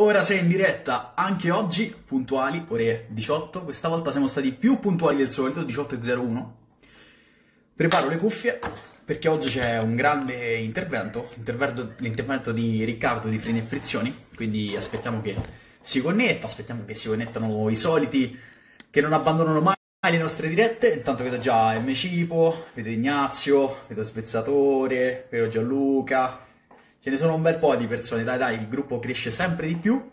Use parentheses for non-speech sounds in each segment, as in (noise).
Ora sei in diretta anche oggi, puntuali, ore 18. Questa volta siamo stati più puntuali del solito, 18.01. Preparo le cuffie perché oggi c'è un grande intervento, intervento- l'intervento di Riccardo di Freni e Frizioni, quindi aspettiamo che si connetta, aspettiamo che si connettano i soliti che non abbandonano mai le nostre dirette. Intanto vedo già M. Cipo, vedo Ignazio, vedo Spezzatore, vedo Gianluca, Ce ne sono un bel po' di persone, dai dai, il gruppo cresce sempre di più.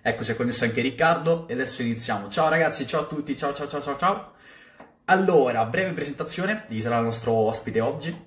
Ecco, si è connesso anche Riccardo e adesso iniziamo. Ciao ragazzi, ciao a tutti, ciao ciao ciao ciao ciao. Allora, breve presentazione chi sarà il nostro ospite oggi.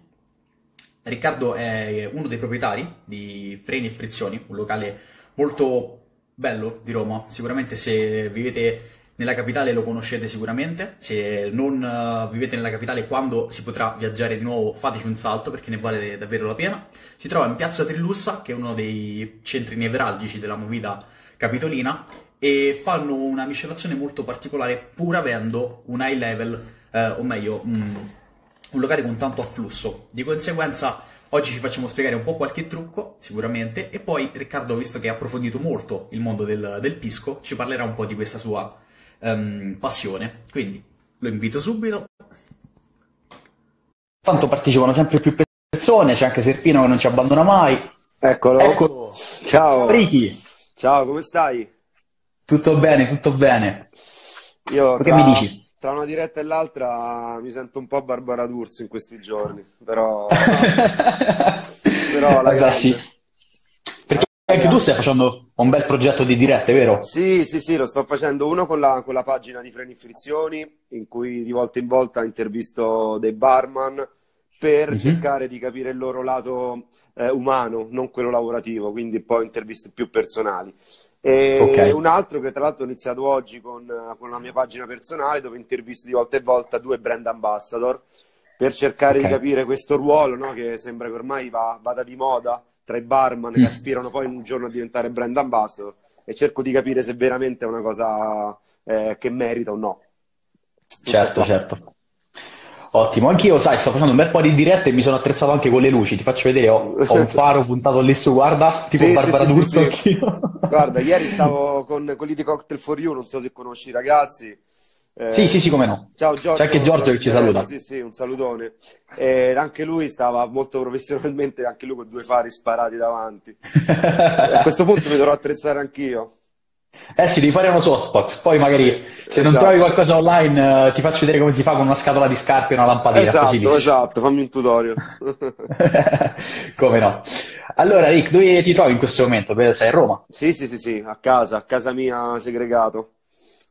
Riccardo è uno dei proprietari di Freni e Frizioni, un locale molto bello di Roma. Sicuramente se vivete nella capitale lo conoscete sicuramente, se non uh, vivete nella capitale quando si potrà viaggiare di nuovo fateci un salto perché ne vale davvero la pena. Si trova in piazza Trillussa che è uno dei centri nevralgici della movida capitolina e fanno una miscelazione molto particolare pur avendo un high level, eh, o meglio un, un locale con tanto afflusso. Di conseguenza oggi ci facciamo spiegare un po' qualche trucco sicuramente e poi Riccardo visto che ha approfondito molto il mondo del, del pisco ci parlerà un po' di questa sua um, passione. Quindi lo invito subito. Tanto partecipano sempre più persone, c'è anche Serpino che non ci abbandona mai. Eccolo. Ecco. Ciao. Ricky. Ciao, come stai? Tutto bene, tutto bene. Io Che tra, mi dici? tra una diretta e l'altra mi sento un po' Barbara D'Urso in questi giorni, però, (laughs) però la Vabbè, grande. sì. Anche tu stai facendo un bel progetto di dirette, vero? Sì, sì, sì, lo sto facendo uno con la, con la pagina di Freni Frizioni, in cui di volta in volta intervisto dei barman per Mhm. cercare di capire il loro lato eh, umano, non quello lavorativo, quindi poi interviste più personali. E Ok. un altro che tra l'altro ho iniziato oggi con, eh, con la mia pagina personale, dove intervisto di volta in volta due brand ambassador per cercare Ok. di capire questo ruolo, no, che sembra che ormai va- vada di moda tra i barman che Mm. aspirano poi un giorno a diventare brand ambassador e cerco di capire se veramente è una cosa eh, che merita o no. Tutto Certo, certo. Ottimo, anch'io, sai, sto facendo un bel po' di dirette e mi sono attrezzato anche con le luci. Ti faccio vedere, ho, ho un faro puntato lì su, guarda, tipo Sì, sì, Barbara sì, sì, D'Urso sì. anch'io. Guarda, ieri (laughs) stavo con quelli di Cocktail for You, non so se conosci i ragazzi. Eh, Sì, sì, sì, come no. Ciao Giorgio. C'è anche Giorgio che ci saluta. Sì, sì, un salutone. E anche lui stava molto professionalmente, anche lui con due fari sparati davanti. (laughs) A questo punto mi dovrò attrezzare anch'io. Eh sì, devi fare uno softbox, poi magari se non Esatto. trovi qualcosa online eh, ti faccio vedere come si fa con una scatola di scarpe e una lampadina, Esatto, esatto, fammi un tutorial. (laughs) Come no. Allora, Rick, dove ti trovi in questo momento? Sei a Roma? Sì, sì, sì, sì, a casa, a casa mia segregato,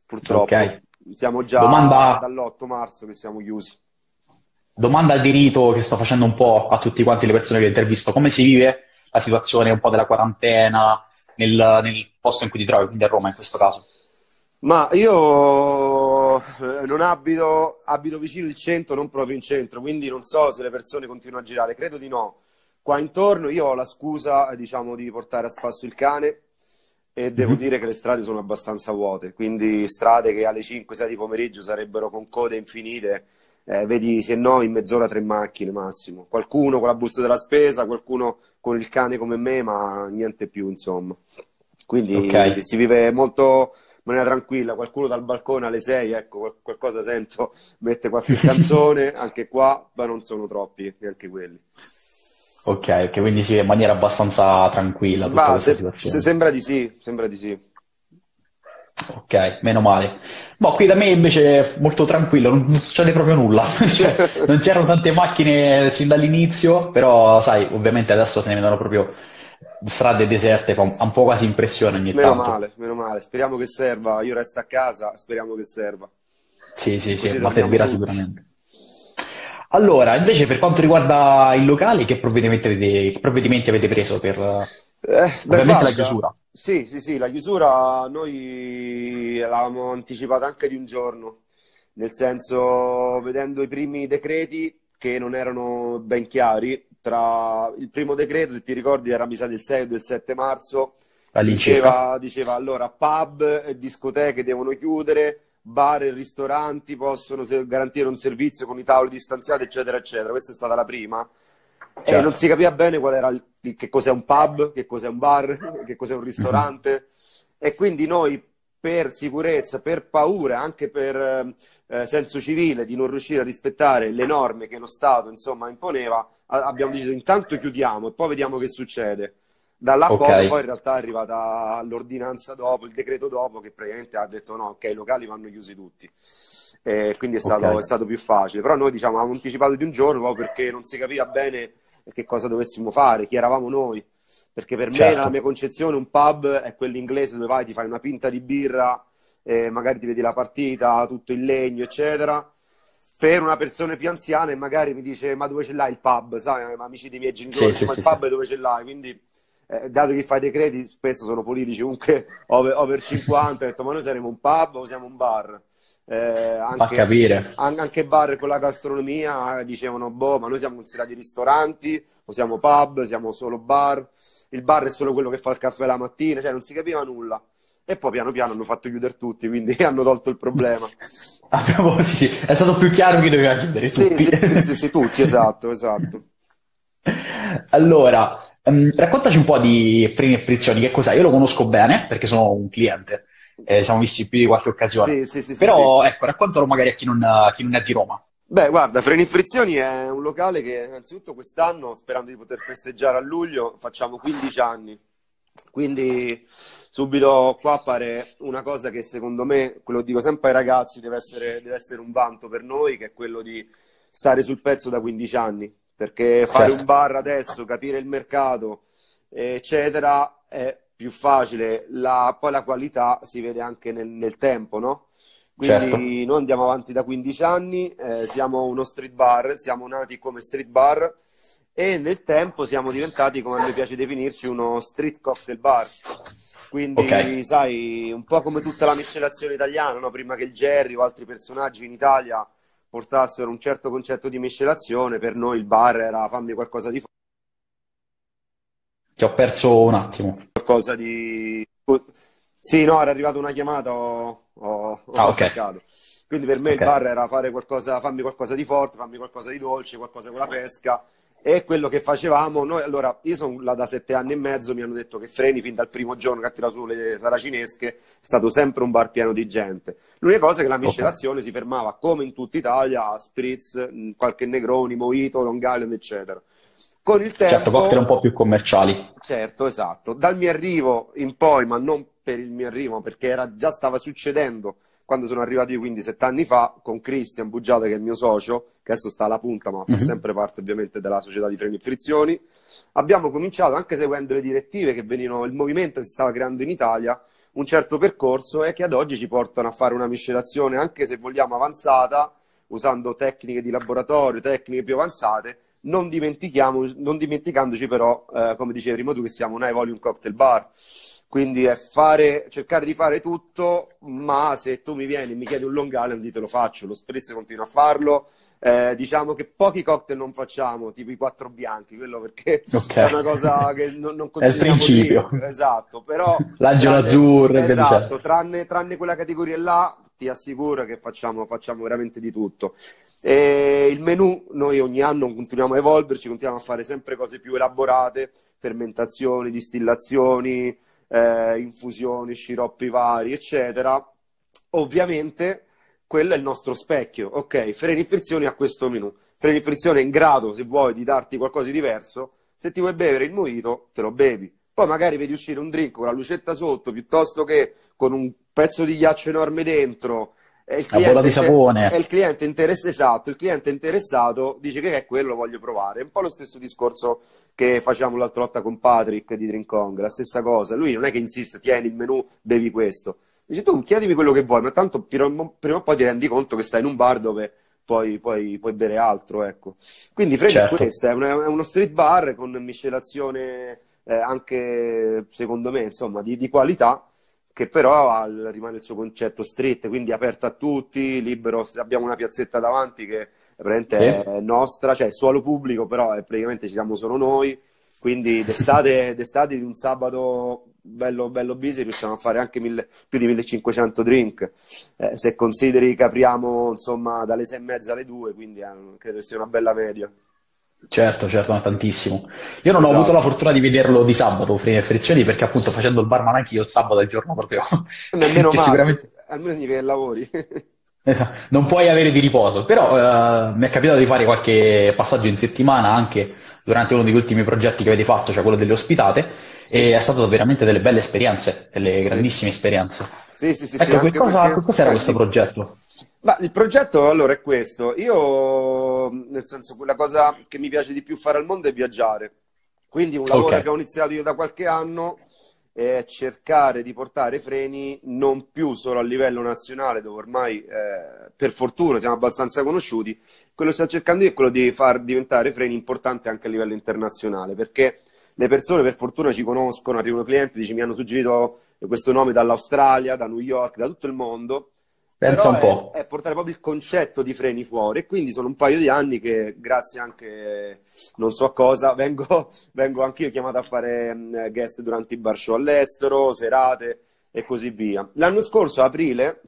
purtroppo. Ok. Siamo già Domanda- dall'8 marzo che siamo chiusi. Domanda al diritto che sto facendo un po' a tutti quanti le persone che intervisto. Come si vive la situazione un po' della quarantena nel, nel posto in cui ti trovi, quindi a Roma in questo caso? Ma io eh, non abito, abito vicino il centro, non proprio in centro, quindi non so se le persone continuano a girare, credo di no. Qua intorno io ho la scusa, eh, diciamo, di portare a spasso il cane e devo Mhm. dire che le strade sono abbastanza vuote, quindi strade che alle 5-6 di pomeriggio sarebbero con code infinite, eh, vedi se no in mezz'ora tre macchine massimo. Qualcuno con la busta della spesa, qualcuno con il cane come me, ma niente più, insomma. Quindi Ok. si vive molto in maniera tranquilla, qualcuno dal balcone alle 6, ecco, qual- qualcosa sento, mette qualche (laughs) canzone, anche qua, ma non sono troppi, neanche quelli. Ok, ok, quindi vive in maniera abbastanza tranquilla tutta Ma questa se- situazione. se sembra di sì, sembra di sì. Ok, meno male. Boh, qui da me invece è molto tranquillo, non, non succede proprio nulla. (laughs) Cioè, (laughs) non c'erano tante macchine sin dall'inizio, però sai, ovviamente adesso se ne vedono proprio strade deserte, fa un, un po' quasi impressione ogni Meno tanto. male, meno male. Speriamo che serva. Io resto a casa, speriamo che serva. Sì, sì, sì, ma servirà tutti. sicuramente. Allora, invece per quanto riguarda il locale, che provvedimenti avete, che provvedimenti avete preso per eh, Eh, beh, ovviamente la chiusura? Sì, sì, sì, la chiusura noi l'avevamo anticipata anche di un giorno, nel senso, vedendo i primi decreti che non erano ben chiari, tra il primo decreto, se ti ricordi, era mi sa del 6 o del 7 marzo, diceva, diceva allora pub e discoteche devono chiudere, bar e ristoranti possono garantire un servizio con i tavoli distanziati, eccetera, eccetera. Questa è stata la prima. certo. e non si capiva bene qual era il, che cos'è un pub, che cos'è un bar, (laughs) che cos'è un ristorante. E quindi noi, per sicurezza, per paura, anche per eh, senso civile di non riuscire a rispettare le norme che lo Stato insomma imponeva, abbiamo deciso intanto chiudiamo e poi vediamo che succede. Da là okay. poi in realtà è arrivata l'ordinanza dopo, il decreto dopo, che praticamente ha detto no, ok, i locali vanno chiusi tutti. E quindi è stato, okay. è stato più facile. Però noi diciamo avevamo anticipato di un giorno proprio perché non si capiva bene che cosa dovessimo fare, chi eravamo noi. Perché per certo. me, nella mia concezione, un pub è quello inglese dove vai, ti fai una pinta di birra, eh, magari ti vedi la partita, tutto in legno, eccetera per una persona più anziana e magari mi dice ma dove ce l'hai il pub, sai, amici dei miei genitori, sì, ma sì, il pub sì. dove ce l'hai, quindi eh, dato che fai decreti spesso sono politici comunque over, over 50, (laughs) ho detto ma noi saremo un pub o siamo un bar? Eh, anche, Fa capire. Anche bar con la gastronomia dicevano boh ma noi siamo considerati ristoranti o siamo pub, siamo solo bar, il bar è solo quello che fa il caffè la mattina, cioè non si capiva nulla. E poi piano piano hanno fatto chiudere tutti, quindi (laughs) hanno tolto il problema. (laughs) Abbiamo, sì, sì, è stato più chiaro chi doveva chiudere tutti. Sì, sì, sì, sì tutti, esatto, esatto. Allora, um, raccontaci un po' di freni e frizioni, che cos'è? Io lo conosco bene perché sono un cliente, eh, siamo visti più di qualche occasione. Sì, sì, sì, Però ecco, raccontalo magari a chi non, a chi non è di Roma. Beh, guarda, Freni e Frizioni è un locale che innanzitutto quest'anno, sperando di poter festeggiare a luglio, facciamo 15 anni. Quindi subito qua appare una cosa che secondo me, quello dico sempre ai ragazzi, deve essere, deve essere un vanto per noi, che è quello di stare sul pezzo da 15 anni perché fare certo. un bar adesso, capire il mercato, eccetera, è più facile. La, poi la qualità si vede anche nel, nel tempo, no? Quindi certo. noi andiamo avanti da 15 anni, eh, siamo uno street bar, siamo nati come street bar e nel tempo siamo diventati, come a me piace definirci, uno street cocktail bar. Quindi, okay. sai, un po' come tutta la miscelazione italiana, no? prima che il Jerry o altri personaggi in Italia portassero un certo concetto di miscelazione, per noi il bar era fammi qualcosa di Ti ho perso un attimo. Qualcosa di... Sì, no, era arrivata una chiamata, ho, ho, ho ah, okay. Quindi per me okay. il bar era fare qualcosa, fammi qualcosa di forte, fammi qualcosa di dolce, qualcosa con la pesca e quello che facevamo noi, allora io sono là da sette anni e mezzo, mi hanno detto che Freni fin dal primo giorno che ha tirato su le saracinesche è stato sempre un bar pieno di gente. L'unica cosa è che la miscelazione okay. si fermava come in tutta Italia a Spritz, qualche Negroni, Mojito, Long Island, eccetera. Con il tempo, certo, cocktail un po' più commerciali. Certo, esatto. Dal mio arrivo in poi, ma non per il mio arrivo, perché era, già stava succedendo quando sono arrivato io, quindi sette anni fa, con Christian Bugiata, che è il mio socio, che adesso sta alla punta, ma fa mm-hmm. sempre parte ovviamente della società di freni e frizioni, abbiamo cominciato, anche seguendo le direttive che venivano, il movimento che si stava creando in Italia, un certo percorso e che ad oggi ci portano a fare una miscelazione, anche se vogliamo avanzata, usando tecniche di laboratorio, tecniche più avanzate, non, non dimenticandoci però, eh, come dicevi prima tu, che siamo un high volume cocktail bar. Quindi è fare, cercare di fare tutto, ma se tu mi vieni e mi chiedi un Long Island, te lo faccio, lo spritz continua a farlo. Eh, diciamo che pochi cocktail non facciamo, tipo i quattro bianchi, quello perché (laughs) okay. è una cosa che non, non È il principio. Lì. Esatto, però... (laughs) L'angelo azzurro. Esatto, tranne, tranne, quella categoria là, ti assicuro che facciamo, facciamo veramente di tutto. E il menù, noi ogni anno continuiamo a evolverci, continuiamo a fare sempre cose più elaborate, fermentazioni, distillazioni, eh, infusioni, sciroppi vari, eccetera, ovviamente quello è il nostro specchio. Ok, freni frizioni a questo menù. Freni frizione è in grado, se vuoi, di darti qualcosa di diverso. Se ti vuoi bere il mojito, te lo bevi. Poi magari vedi uscire un drink con la lucetta sotto, piuttosto che con un pezzo di ghiaccio enorme dentro. E il cliente, bolla di sapone. E il cliente interessato, esatto, il cliente interessato dice che è quello, voglio provare. È un po' lo stesso discorso che facciamo l'altra volta con Patrick di Drink Kong, la stessa cosa. Lui non è che insiste, tieni il menù, bevi questo. Dice tu chiedimi quello che vuoi, ma tanto prima o poi ti rendi conto che stai in un bar dove puoi, puoi, puoi bere altro, ecco. Quindi Freddy certo. questo, è, è, uno street bar con miscelazione eh, anche, secondo me, insomma, di, di qualità, che però ha, rimane il suo concetto street, quindi aperto a tutti, libero, abbiamo una piazzetta davanti che praticamente sì. è nostra, cioè suolo pubblico, però è, praticamente ci siamo solo noi. Quindi d'estate, (laughs) d'estate di un sabato bello, bello busy riusciamo a fare anche mille, più di 1500 drink. Eh, se consideri che apriamo insomma dalle 6 e mezza alle 2, quindi eh, credo sia una bella media. Certo, certo, ma tantissimo. Io non ho avuto la Esatto. fortuna di vederlo di sabato, Freni e Frizioni, perché appunto facendo il barman anche io il sabato è il giorno proprio Nemmeno (laughs) male, sicuramente almeno significa che lavori. Esatto, non puoi avere di riposo. Però eh, mi è capitato di fare qualche passaggio in settimana anche durante uno degli ultimi progetti che avete fatto, cioè quello delle ospitate, e Sì, è stato veramente delle belle esperienze, delle sì, grandissime esperienze. sì, sì, sì, sì, Ecco, che anche cosa, che perché... cos'era questo progetto? Ma il progetto allora è questo. Io, nel senso, quella cosa che mi piace di più fare al mondo è viaggiare. Quindi un lavoro che ho iniziato io da qualche anno è cercare di portare freni non più solo a livello nazionale, dove ormai eh, per fortuna siamo abbastanza conosciuti. Quello che sto cercando è quello di far diventare freni importanti anche a livello internazionale, perché le persone per fortuna ci conoscono, arrivano clienti, dici, mi hanno suggerito questo nome dall'Australia, da New York, da tutto il mondo. Pensa un po'. è portare proprio il concetto di freni fuori e quindi sono un paio di anni che grazie anche non so a cosa (laughs) vengo, vengo anch'io chiamato a fare guest durante i bar show all'estero, serate e così via. L'anno scorso, aprile,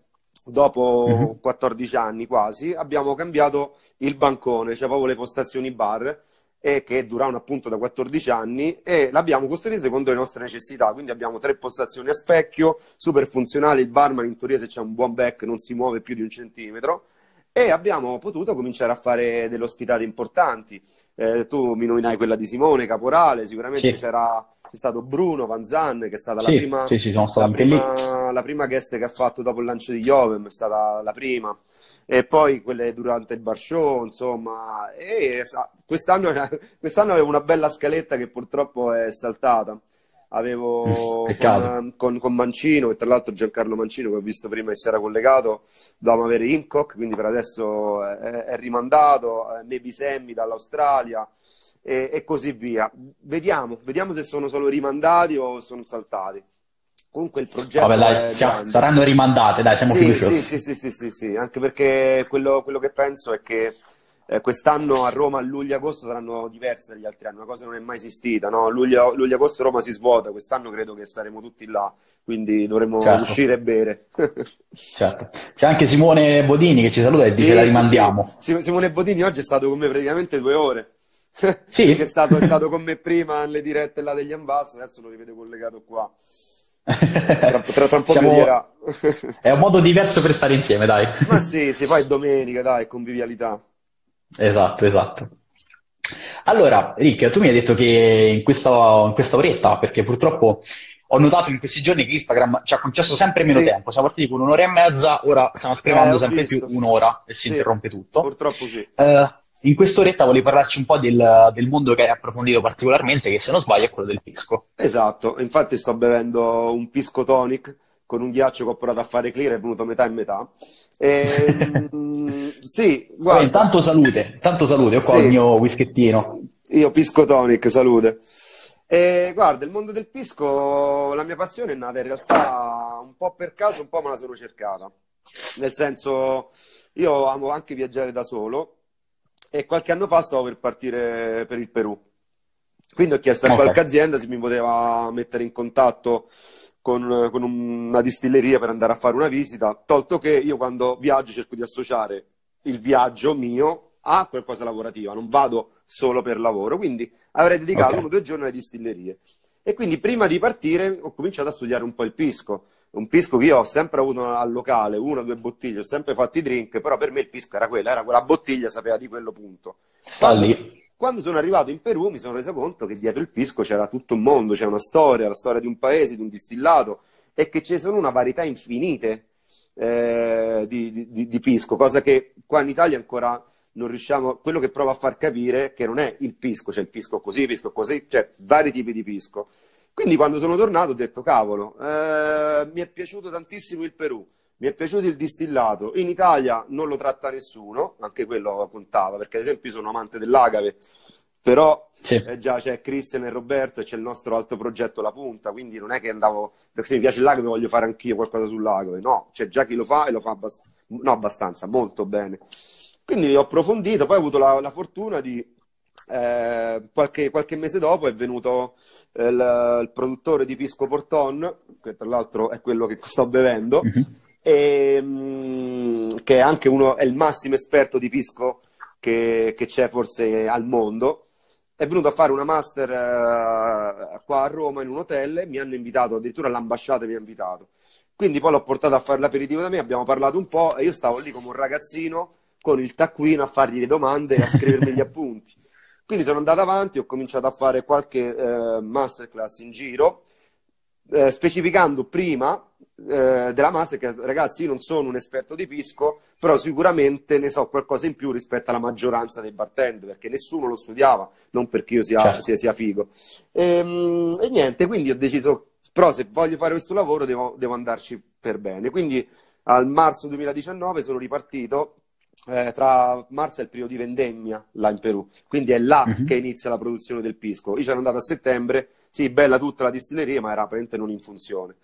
dopo Mhm. 14 anni quasi, abbiamo cambiato il bancone, cioè proprio le postazioni bar e che duravano appunto da 14 anni e l'abbiamo costruito secondo le nostre necessità. Quindi abbiamo tre postazioni a specchio, super funzionali. Il barman in teoria se c'è un buon back non si muove più di un centimetro e abbiamo potuto cominciare a fare delle ospitate importanti. Eh, tu mi nominai quella di Simone Caporale, sicuramente Sì, c'era c'è stato Bruno Van Zan, che è stata la sì, prima, sì, sì, sono stato la anche lì. prima, la prima guest che ha fatto dopo il lancio di Jovem, è stata la prima. E poi quelle durante il bar show, insomma. E quest'anno, quest'anno avevo una bella scaletta che purtroppo è saltata. Mm, Avevo Peccato. con, con- con Mancino, che tra l'altro Giancarlo Mancino, che ho visto prima che si era collegato, dovevamo avere Imcock, quindi per adesso è, è rimandato, eh, Maybe Sammy dall'Australia e, e così via. Vediamo, vediamo se sono solo rimandati o sono saltati. Comunque il Vabbè, progetto dai, è siamo- saranno rimandate, dai, siamo Sì, sì, fiduciosi. sì, sì, sì, sì, sì, anche perché quello, quello che penso è che eh, quest'anno a Roma a luglio e agosto saranno diverse dagli altri anni, una cosa non è mai esistita, no? Luglio, luglio agosto Roma si svuota, quest'anno credo che saremo tutti là, quindi dovremo Certo, uscire e bere. (laughs) certo. C'è anche Simone Bodini che ci saluta e dice la Sì, sì, sì. rimandiamo. Sim- Simone Bodini oggi è stato con me praticamente due ore, (laughs) perché è Sì? stato, è stato con me prima alle dirette là degli Ambassador, adesso lo rivedo collegato qua. Tra, tra- tra un po' Siamo... (laughs) È un modo diverso per stare insieme, dai. Ma sì, sì, poi è domenica, dai, convivialità. Esatto, esatto. Allora, Rick, tu mi hai detto che in questa, in questa oretta, perché purtroppo ho notato in questi giorni che Instagram ci ha concesso sempre meno Sì, tempo, siamo partiti con un'ora e mezza, ora stiamo eh, scrivendo ho sempre più visto. un'ora e si Sì, interrompe tutto. purtroppo sì. Eh, in quest'oretta volevi parlarci un po' del, del mondo che hai approfondito particolarmente, che se non sbaglio è quello del pisco. Esatto, infatti sto bevendo un pisco tonic con un ghiaccio che ho provato a fare clear, è venuto metà e metà. Ehm, (laughs) sì, guarda, intanto salute, tanto salute, ho qua il sì, mio whischettino. io pisco tonic, salute. E guarda, il mondo del pisco, la mia passione è nata in realtà un po' per caso, un po' me la sono cercata. Nel senso, io amo anche viaggiare da solo e qualche anno fa stavo per partire per il Perù. Quindi ho chiesto a qualche azienda se mi poteva mettere in contatto con, con una distilleria per andare a fare una visita, tolto che io quando viaggio cerco di associare il viaggio mio a qualcosa lavorativa, non vado solo per lavoro, quindi avrei dedicato uno o due giorni alle distillerie. E quindi prima di partire ho cominciato a studiare un po' il pisco, un pisco che io ho sempre avuto al locale, una o due bottiglie, ho sempre fatto i drink, però per me il pisco era quello, era quella bottiglia, sapeva di quello punto. sta Quando, lì. quando sono arrivato in Perù mi sono reso conto che dietro il pisco c'era tutto un mondo, c'è una storia, la storia di un paese, di un distillato e che ci sono una varietà infinite eh, di, di- di- pisco, cosa che qua in Italia ancora non riusciamo, quello che provo a far capire è che non è il pisco, c'è il pisco così, il pisco così, c'è vari tipi di pisco. Quindi quando sono tornato ho detto, cavolo, eh, mi è piaciuto tantissimo il Perù, mi è piaciuto il distillato. In Italia non lo tratta nessuno, anche quello contava, perché ad esempio io sono amante dell'agave, però Sì, eh, già c'è Christian e Roberto e c'è il nostro altro progetto La Punta, quindi non è che andavo, perché se mi piace l'agave voglio fare anch'io qualcosa sull'agave, no, c'è già chi lo fa e lo fa abbast- no, abbastanza, molto bene. Quindi ho approfondito, poi ho avuto la, la fortuna di, eh, qualche, qualche mese dopo è venuto il, il produttore di Pisco Porton, che tra l'altro è quello che sto bevendo, Mhm. e, mm, che è anche uno, è il massimo esperto di pisco che, che c'è forse al mondo. È venuto a fare una master uh, qua a Roma in un hotel, mi hanno invitato, addirittura l'ambasciata mi ha invitato. Quindi poi l'ho portato a fare l'aperitivo da me, abbiamo parlato un po' e io stavo lì come un ragazzino con il taccuino a fargli le domande e a scrivermi gli appunti. Quindi sono andato avanti, ho cominciato a fare qualche eh, masterclass in giro, eh, specificando prima eh, della masterclass, ragazzi, io non sono un esperto di pisco, però sicuramente ne so qualcosa in più rispetto alla maggioranza dei bartender, perché nessuno lo studiava, non perché io sia, certo. sia, sia figo. E, ehm, e, niente, quindi ho deciso però se voglio fare questo lavoro devo, devo andarci per bene. Quindi al marzo 2019 sono ripartito, eh, tra marzo e il periodo di vendemmia là in Perù, quindi è là uh-huh. che inizia la produzione del pisco. Io c'ero andato a settembre, sì, bella tutta la distilleria, ma era praticamente non in funzione.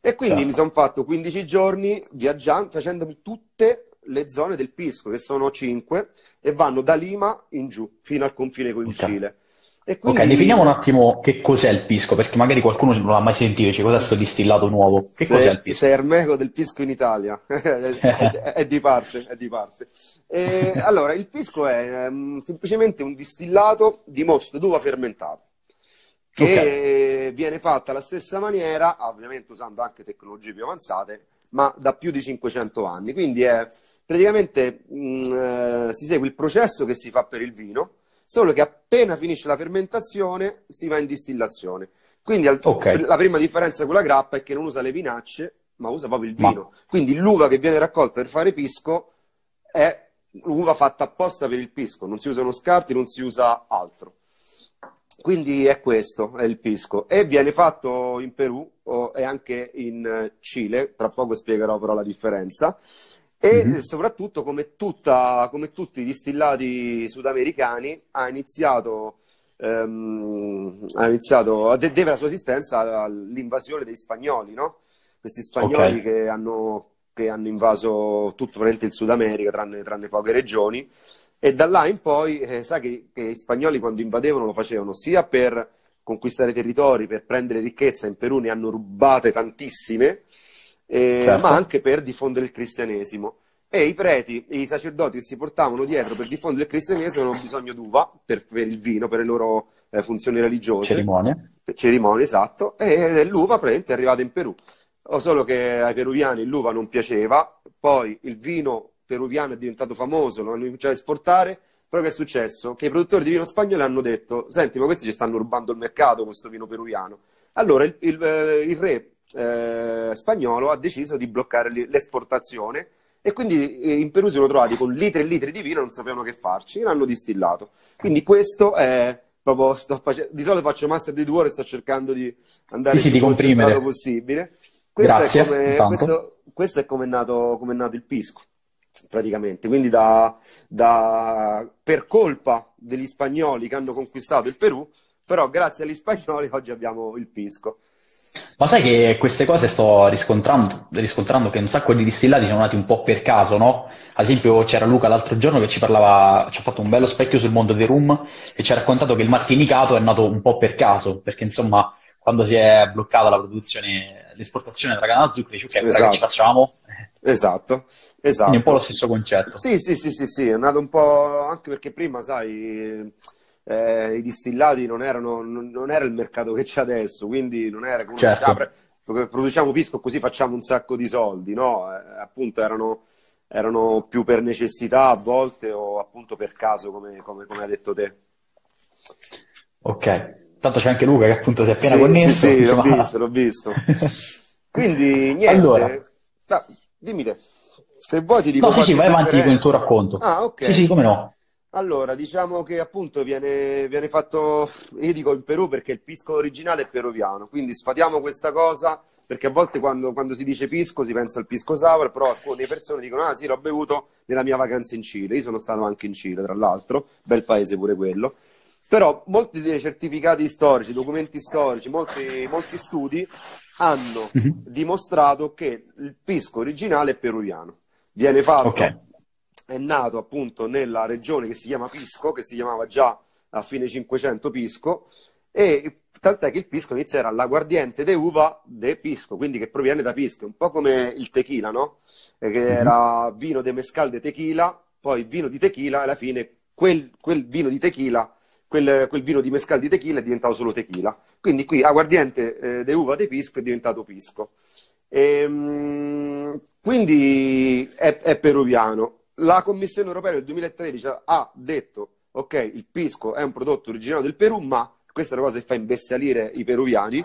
E quindi certo. mi sono fatto 15 giorni viaggiando, facendomi tutte le zone del pisco, che sono 5, e vanno da Lima in giù, fino al confine con il okay. Cile. Quindi... Ok, definiamo un attimo che cos'è il pisco, perché magari qualcuno non l'ha mai sentito, dice cos'è questo distillato nuovo. Che se, cos'è il pisco? Sei ermeco del pisco in Italia, (laughs) è, è, è, di parte, è di parte. E, (laughs) allora, il pisco è um, semplicemente un distillato di mosto d'uva fermentato, che okay. viene fatto alla stessa maniera, ovviamente usando anche tecnologie più avanzate, ma da più di 500 anni. Quindi è praticamente mh, mm, eh, si segue il processo che si fa per il vino, solo che appena finisce la fermentazione si va in distillazione. Quindi okay. la prima differenza con la grappa è che non usa le vinacce, ma usa proprio il vino. Ma... Quindi l'uva che viene raccolta per fare pisco è l'uva fatta apposta per il pisco, non si usano scarti, non si usa altro. Quindi è questo, è il pisco. E viene fatto in Perù e anche in Cile, tra poco spiegherò però la differenza e mm-hmm. soprattutto come, tutta, come, tutti i distillati sudamericani ha iniziato, ehm, ha iniziato deve la sua esistenza all'invasione dei spagnoli, no? questi spagnoli okay. che, hanno, che, hanno, invaso tutto il Sud America tranne, tranne, poche regioni e da là in poi eh, sai che, che i spagnoli quando invadevano lo facevano sia per conquistare territori, per prendere ricchezza, in Perù ne hanno rubate tantissime, eh, certo. ma anche per diffondere il cristianesimo. E i preti e i sacerdoti che si portavano dietro per diffondere il cristianesimo avevano bisogno d'uva per, per il vino, per le loro eh, funzioni religiose. Cerimonie. Cerimonie, esatto. E l'uva praticamente è arrivata in Perù. O solo che ai peruviani l'uva non piaceva, poi il vino peruviano è diventato famoso, lo hanno cominciato a esportare, però che è successo? Che i produttori di vino spagnolo hanno detto, senti, ma questi ci stanno rubando il mercato, questo vino peruviano. Allora il, il, eh, il re eh, spagnolo ha deciso di bloccare l'esportazione e quindi eh, in Perù si sono trovati con litri e litri di vino non sapevano che farci e l'hanno distillato. Quindi questo è proprio, face... di solito faccio master di due ore, sto cercando di andare sì, il più possibile. Questo Grazie, è come, questo, questo è come è nato, come è nato il pisco praticamente. Quindi da, da, per colpa degli spagnoli che hanno conquistato il Perù, però grazie agli spagnoli (laughs) oggi abbiamo il pisco. Ma sai che queste cose sto riscontrando, riscontrando che un sacco di distillati sono nati un po' per caso, no? Ad esempio c'era Luca l'altro giorno che ci parlava, ci ha fatto un bello specchio sul mondo del rum e ci ha raccontato che il martinicato è nato un po' per caso, perché insomma quando si è bloccata la produzione, l'esportazione della canna zucchero, dici ok, esatto. che ci esatto. facciamo? Esatto, esatto. Quindi un po' lo stesso concetto. Sì, sì, sì, sì, sì, è nato un po' anche perché prima, sai eh, i distillati non, erano, non, non, era il mercato che c'è adesso, quindi non era come certo. diceva, produciamo pisco così facciamo un sacco di soldi, no? Eh, appunto erano, erano, più per necessità a volte o appunto per caso, come, come, come hai detto te. Ok, tanto c'è anche Luca che appunto si è appena sì, connesso. Sì, sì, l'ho visto, l'ho visto. (laughs) Quindi niente, allora. Sta, dimmi te, se vuoi ti dico... No, sì, sì, vai avanti con il tuo racconto. Ah, ok. Sì, sì, come no. Allora, diciamo che appunto viene, viene, fatto, io dico in Perù perché il pisco originale è peruviano, quindi sfatiamo questa cosa perché a volte quando, quando si dice pisco si pensa al pisco sour, però alcune persone dicono ah sì, l'ho bevuto nella mia vacanza in Cile, io sono stato anche in Cile tra l'altro, bel paese pure quello, però molti dei certificati storici, documenti storici, molti, molti studi hanno mm-hmm. dimostrato che il pisco originale è peruviano, viene fatto... Okay è nato appunto nella regione che si chiama Pisco, che si chiamava già a fine 500 Pisco, e tant'è che il pisco inizia era l'aguardiente de uva de pisco, quindi che proviene da pisco, un po' come il tequila, no? E che mm-hmm. era vino de mescal de tequila, poi vino di tequila, alla fine quel, quel vino di tequila, quel, quel, vino di mescal di tequila è diventato solo tequila. Quindi qui aguardiente eh, de uva de pisco è diventato pisco. E, ehm, quindi è, è peruviano. La Commissione europea nel 2013 ha detto, ok, il pisco è un prodotto originario del Perù, ma questa è una cosa che fa imbestialire i peruviani,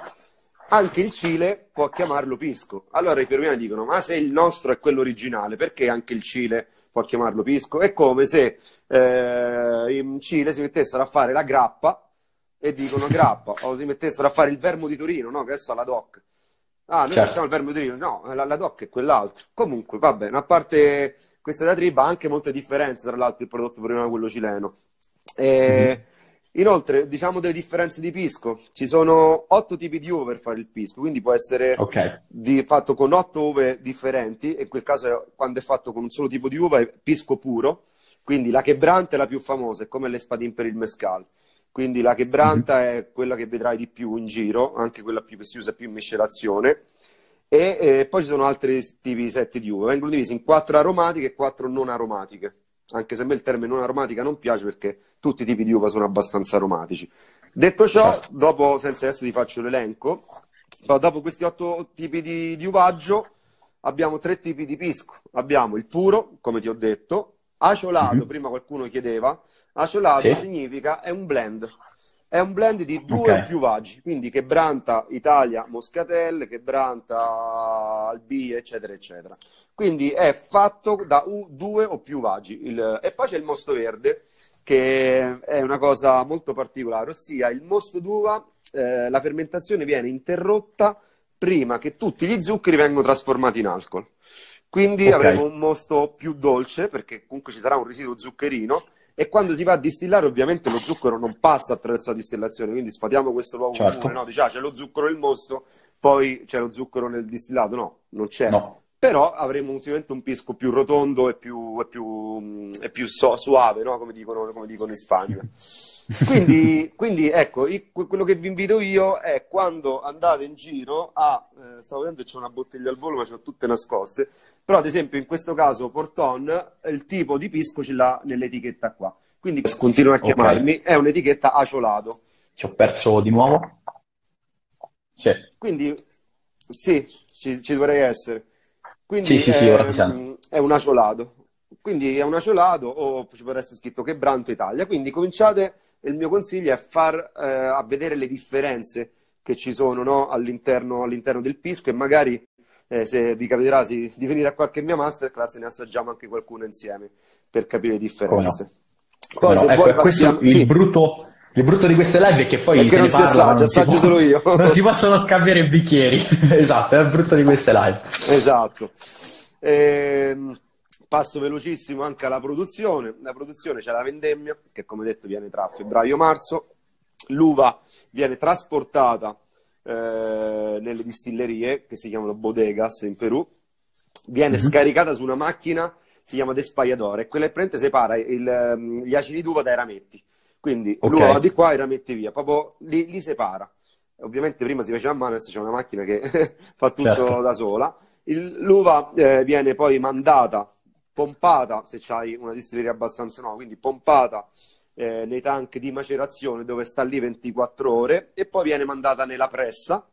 anche il Cile può chiamarlo pisco. Allora i peruviani dicono, ma se il nostro è quello originale, perché anche il Cile può chiamarlo pisco? È come se eh, in Cile si mettessero a fare la grappa e dicono grappa, o si mettessero a fare il vermo di Torino, no? che adesso ha la DOC. Ah, noi certo. facciamo il vermo di Torino, no, la, la DOC è quell'altro. Comunque, va bene, a parte questa diatriba ha anche molte differenze, tra l'altro, il prodotto prima da quello cileno. E... Mm-hmm Inoltre, diciamo delle differenze di pisco. Ci sono otto tipi di uve per fare il pisco, quindi può essere okay. di, fatto con otto uve differenti. In quel caso, quando è fatto con un solo tipo di uva, è pisco puro. Quindi la quebranta è la più famosa, è come l'espadin per il mescal. Quindi la quebranta mm-hmm. è quella che vedrai di più in giro, anche quella più, che si usa più in miscelazione. E eh, poi ci sono altri tipi sette di uve. Vengono divisi in quattro aromatiche e quattro non aromatiche anche se a me il termine non aromatica non piace perché tutti i tipi di uva sono abbastanza aromatici. Detto ciò, certo. dopo, senza adesso vi faccio l'elenco, dopo questi otto tipi di, di uvaggio abbiamo tre tipi di pisco. Abbiamo il puro, come ti ho detto, aciolato, mm-hmm. prima qualcuno chiedeva, aciolato sì. significa è un blend. È un blend di due okay. o più vagi, quindi che branta Italia Moscatel, che branta Albia, eccetera, eccetera. Quindi è fatto da due o più vagi. Il... E poi c'è il mosto verde, che è una cosa molto particolare, ossia il mosto d'uva, eh, la fermentazione viene interrotta prima che tutti gli zuccheri vengano trasformati in alcol. Quindi okay. avremo un mosto più dolce, perché comunque ci sarà un residuo zuccherino, e quando si va a distillare ovviamente lo zucchero non passa attraverso la distillazione, quindi sfatiamo questo luogo certo. comune, no? Diciamo, c'è lo zucchero nel mosto, poi c'è lo zucchero nel distillato, no, non c'è. No però avremo sicuramente un pisco più rotondo e più, e più, e più so, suave, no? come, dicono, come, dicono, in Spagna. (laughs) Quindi, quindi ecco, io, quello che vi invito io è quando andate in giro a, eh, stavo vedendo che c'è una bottiglia al volo ma ce l'ho tutte nascoste, però ad esempio in questo caso Porton il tipo di pisco ce l'ha nell'etichetta qua, quindi continua a chiamarmi, okay. è un'etichetta aciolato. Ci ho perso di nuovo? Sì. Quindi sì, ci, ci dovrei essere. Quindi sì, sì, sì, ora ti sento. È un aciolato. Quindi è un aciolato o ci può essere scritto che Branto Italia. Quindi cominciate, il mio consiglio è far eh, a vedere le differenze che ci sono no? all'interno, all'interno, del pisco e magari eh, se vi capiterà di, di venire a qualche mia masterclass ne assaggiamo anche qualcuno insieme per capire le differenze. No? Poi, no. Ecco, passiamo... questo sì. il brutto il brutto di queste live è che poi Perché se ne parla, non, si può, (laughs) non si possono scambiare bicchieri. (laughs) esatto, è il brutto di queste live. Esatto. Ehm, passo velocissimo anche alla produzione. La produzione c'è la vendemmia, che come detto viene tra febbraio-marzo. L'uva viene trasportata eh, nelle distillerie, che si chiamano bodegas in Perù. Viene mm-hmm. scaricata su una macchina, si chiama despaiadore, e quella prende separa il, gli acidi d'uva dai rametti quindi okay. l'uova di qua e la metti via, proprio li, li, separa. Ovviamente prima si faceva a mano, adesso c'è una macchina che (laughs) fa tutto certo. da sola. Il, l'uva eh, viene poi mandata, pompata, se c'hai una distilleria abbastanza nuova, quindi pompata eh, nei tank di macerazione dove sta lì 24 ore e poi viene mandata nella pressa.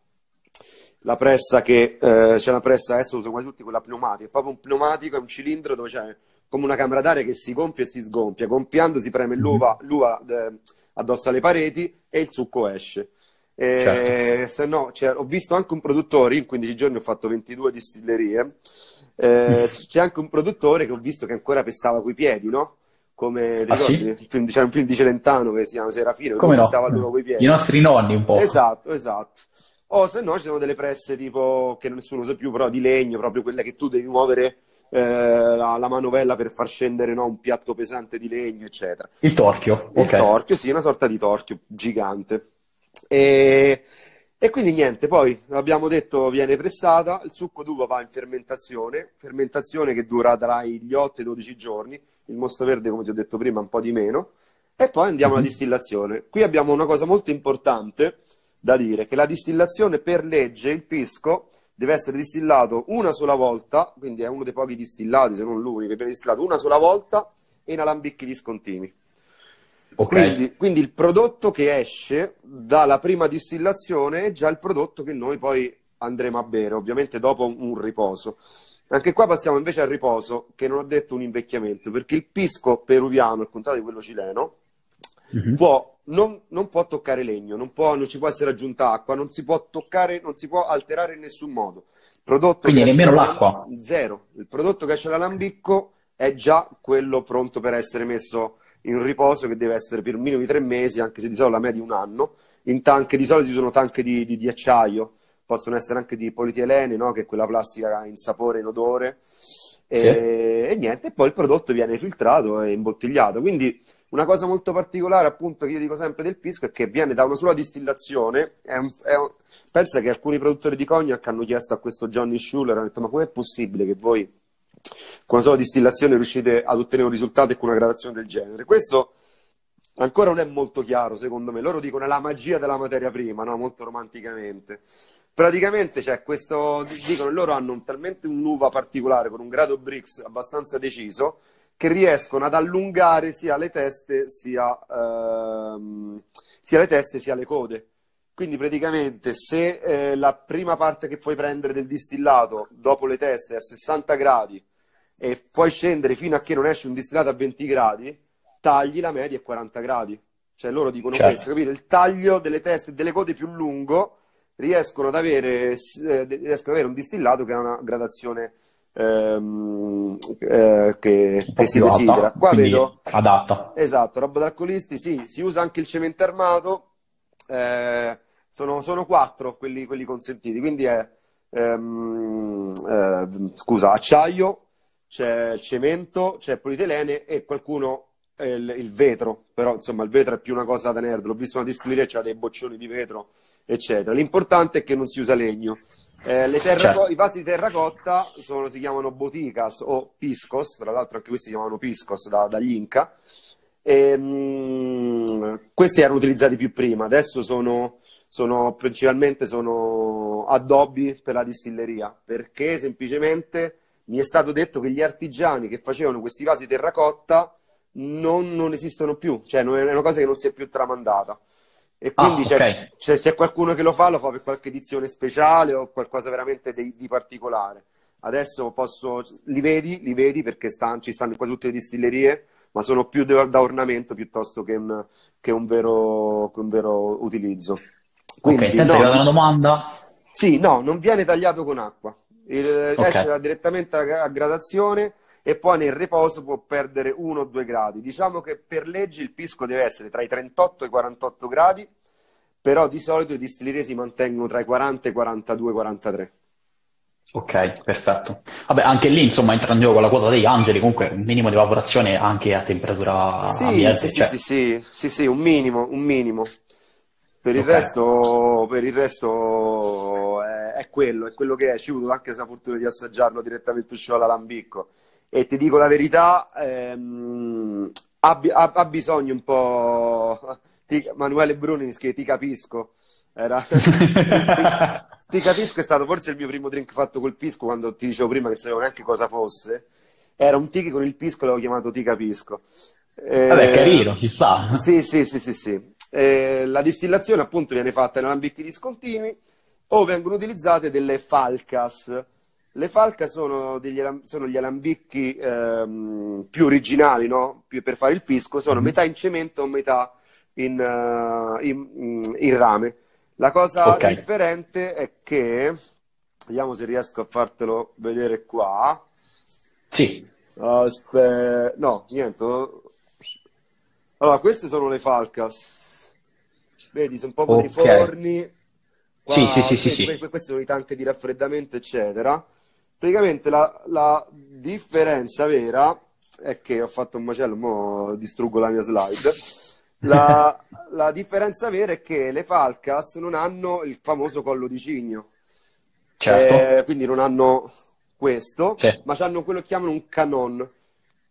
La pressa che eh, c'è una pressa, adesso uso quasi tutti quella pneumatica, è proprio un pneumatico, è un cilindro dove c'è come una camera d'aria che si gonfia e si sgonfia. Gonfiando si preme l'uva, mhm. l'uva eh, addosso alle pareti e il succo esce. Eh, certo. Se no, cioè, ho visto anche un produttore, in 15 giorni ho fatto 22 distillerie, eh, c'è anche un produttore che ho visto che ancora pestava coi piedi, no? Come ah, sì? film, c'era un film di Celentano che si chiama Serafino, che pestava no? coi piedi. I nostri nonni un po'. Esatto, esatto. O se no ci sono delle presse tipo, che nessuno usa più, però di legno, proprio quelle che tu devi muovere eh, la, la, manovella per far scendere no, un piatto pesante di legno, eccetera. Il torchio. Il okay. torchio, sì, una sorta di torchio gigante. E, e quindi niente, poi abbiamo detto viene pressata, il succo d'uva va in fermentazione, fermentazione che dura tra gli 8 e i 12 giorni, il mosto verde come ti ho detto prima un po' di meno, e poi andiamo alla mhm. distillazione. Qui abbiamo una cosa molto importante da dire, che la distillazione per legge, il pisco, deve essere distillato una sola volta, quindi è uno dei pochi distillati, se non l'unico, che viene distillato una sola volta e in alambicchi discontinui. Ok. Quindi, quindi il prodotto che esce dalla prima distillazione è già il prodotto che noi poi andremo a bere, ovviamente dopo un riposo. Anche qua passiamo invece al riposo, che non ho detto un invecchiamento, perché il pisco peruviano, al contrario di quello cileno, Mhm. può- non, non può toccare legno, non, può- non ci può essere aggiunta acqua, non si può toccare, non si può alterare in nessun modo. Il prodotto Quindi nemmeno l'acqua? Zero. Il prodotto che esce dall'alambicco è già quello pronto per essere messo in riposo, che deve essere per un minimo di tre mesi, anche se di solito la media è un anno. In tanche, di solito ci sono tanche di, di- di acciaio, possono essere anche di polietilene, no? Che è quella plastica in sapore, in odore. E, Sì. e niente, e poi il prodotto viene filtrato e imbottigliato. Quindi una cosa molto particolare, appunto, che io dico sempre del pisco è che viene da una sola distillazione. È un- è un- Pensa che alcuni produttori di cognac hanno chiesto a questo Johnny Schuller, hanno detto, ma com'è possibile che voi con una sola distillazione riuscite ad ottenere un risultato e con una gradazione del genere? Questo ancora non è molto chiaro, secondo me. Loro dicono la magia della materia prima, no? Molto romanticamente. Praticamente c'è questo, dicono loro hanno talmente un'uva particolare con un grado Brix abbastanza deciso che riescono ad allungare sia le teste sia, ehm, sia le teste sia le code. Quindi praticamente se eh, la prima parte che puoi prendere del distillato dopo le teste è a 60 gradi e puoi scendere fino a che non esce un distillato a 20 gradi, tagli la media a 40 gradi. Cioè loro dicono Certo. questo, capito? Il taglio delle teste e delle code più lungo riescono ad avere, eh, riescono ad avere un distillato che ha una gradazione ehm, eh, che, che si alta, desidera. Qua vedo, adatta. esatto, roba da alcolisti, sì, si usa anche il cemento armato, eh, sono, sono quattro quelli, quelli consentiti, quindi è, ehm, eh, scusa, acciaio, c'è cemento, c'è polietilene e qualcuno il, il vetro, però insomma il vetro è più una cosa da nerd, l'ho visto una distilleria, c'ha dei boccioni di vetro, eccetera. L'importante è che non si usa legno. Eh, le terraco- Certo. I vasi di terracotta sono- si chiamano boticas o piscos, tra l'altro anche questi si chiamano piscos da- dagli Inca. Ehm, questi erano utilizzati più prima, adesso sono, sono principalmente sono addobbi per la distilleria, perché semplicemente mi è stato detto che gli artigiani che facevano questi vasi terracotta non, non esistono più, cioè non è una cosa che non si è più tramandata. E Ah, quindi c'è, ok. c'è- c'è qualcuno che lo fa, lo fa per qualche edizione speciale o qualcosa veramente di, di particolare. Adesso posso, li vedi, li vedi perché sta- ci stanno quasi tutte le distillerie, ma sono più da, da ornamento piuttosto che un, che un vero, che un vero utilizzo. Ok, Quindi, intanto no, una domanda. sì, no, non viene tagliato con acqua. Il- Ok. Esce direttamente a, gradazione e poi nel riposo può perdere 1 o 2 gradi. Diciamo che per legge il pisco deve essere tra i 38 e i 48 gradi, però di solito i distillerie si mantengono tra i 40 e i 42 43. Ok, perfetto. Vabbè, anche lì, insomma, entra in gioco la quota degli angeli, comunque un minimo di evaporazione anche a temperatura Sì, ambiente, sì, sì, cioè, sì, sì, sì, sì, un minimo, un minimo. Per il resto, per il resto è, quello, è quello che è. Ci ho avuto anche la fortuna di assaggiarlo direttamente uscito dall'Alambicco. E ti dico la verità, ehm, ha, ha- ha bisogno un po'. ti- Manuele Bruni mi scrive, ti capisco. Era... ti, (laughs) ti capisco, è stato forse il mio primo drink fatto col pisco quando ti dicevo prima che non sapevo neanche cosa fosse. Era un tiki con il pisco, l'avevo chiamato Ti capisco. Vabbè, Eh, carino, ci sta. sì, sì, sì, sì, sì. Eh, la distillazione appunto viene fatta in alambicchi discontinui o vengono utilizzate delle falcas. Le falcas sono, degli sono gli alambicchi ehm, più originali, no? Più per fare il pisco, sono Mhm. metà in cemento o metà in, eh, in- in rame. La cosa Ok. differente è che, vediamo se riesco a fartelo vedere qua. Sì, Aspe- no, niente. Allora, queste sono le Falcas. Vedi, sono proprio dei Ok. forni. Qua, Sì, sì, sì, sì, sì. que- Questi sono i tanchi di raffreddamento, eccetera. Praticamente la, la differenza vera è che ho fatto un macello, mo distruggo la mia slide. La, (laughs) la differenza vera è che le Falcas non hanno il famoso collo di cigno. certo. Eh, quindi non hanno questo, Sì. ma hanno quello che chiamano un canon.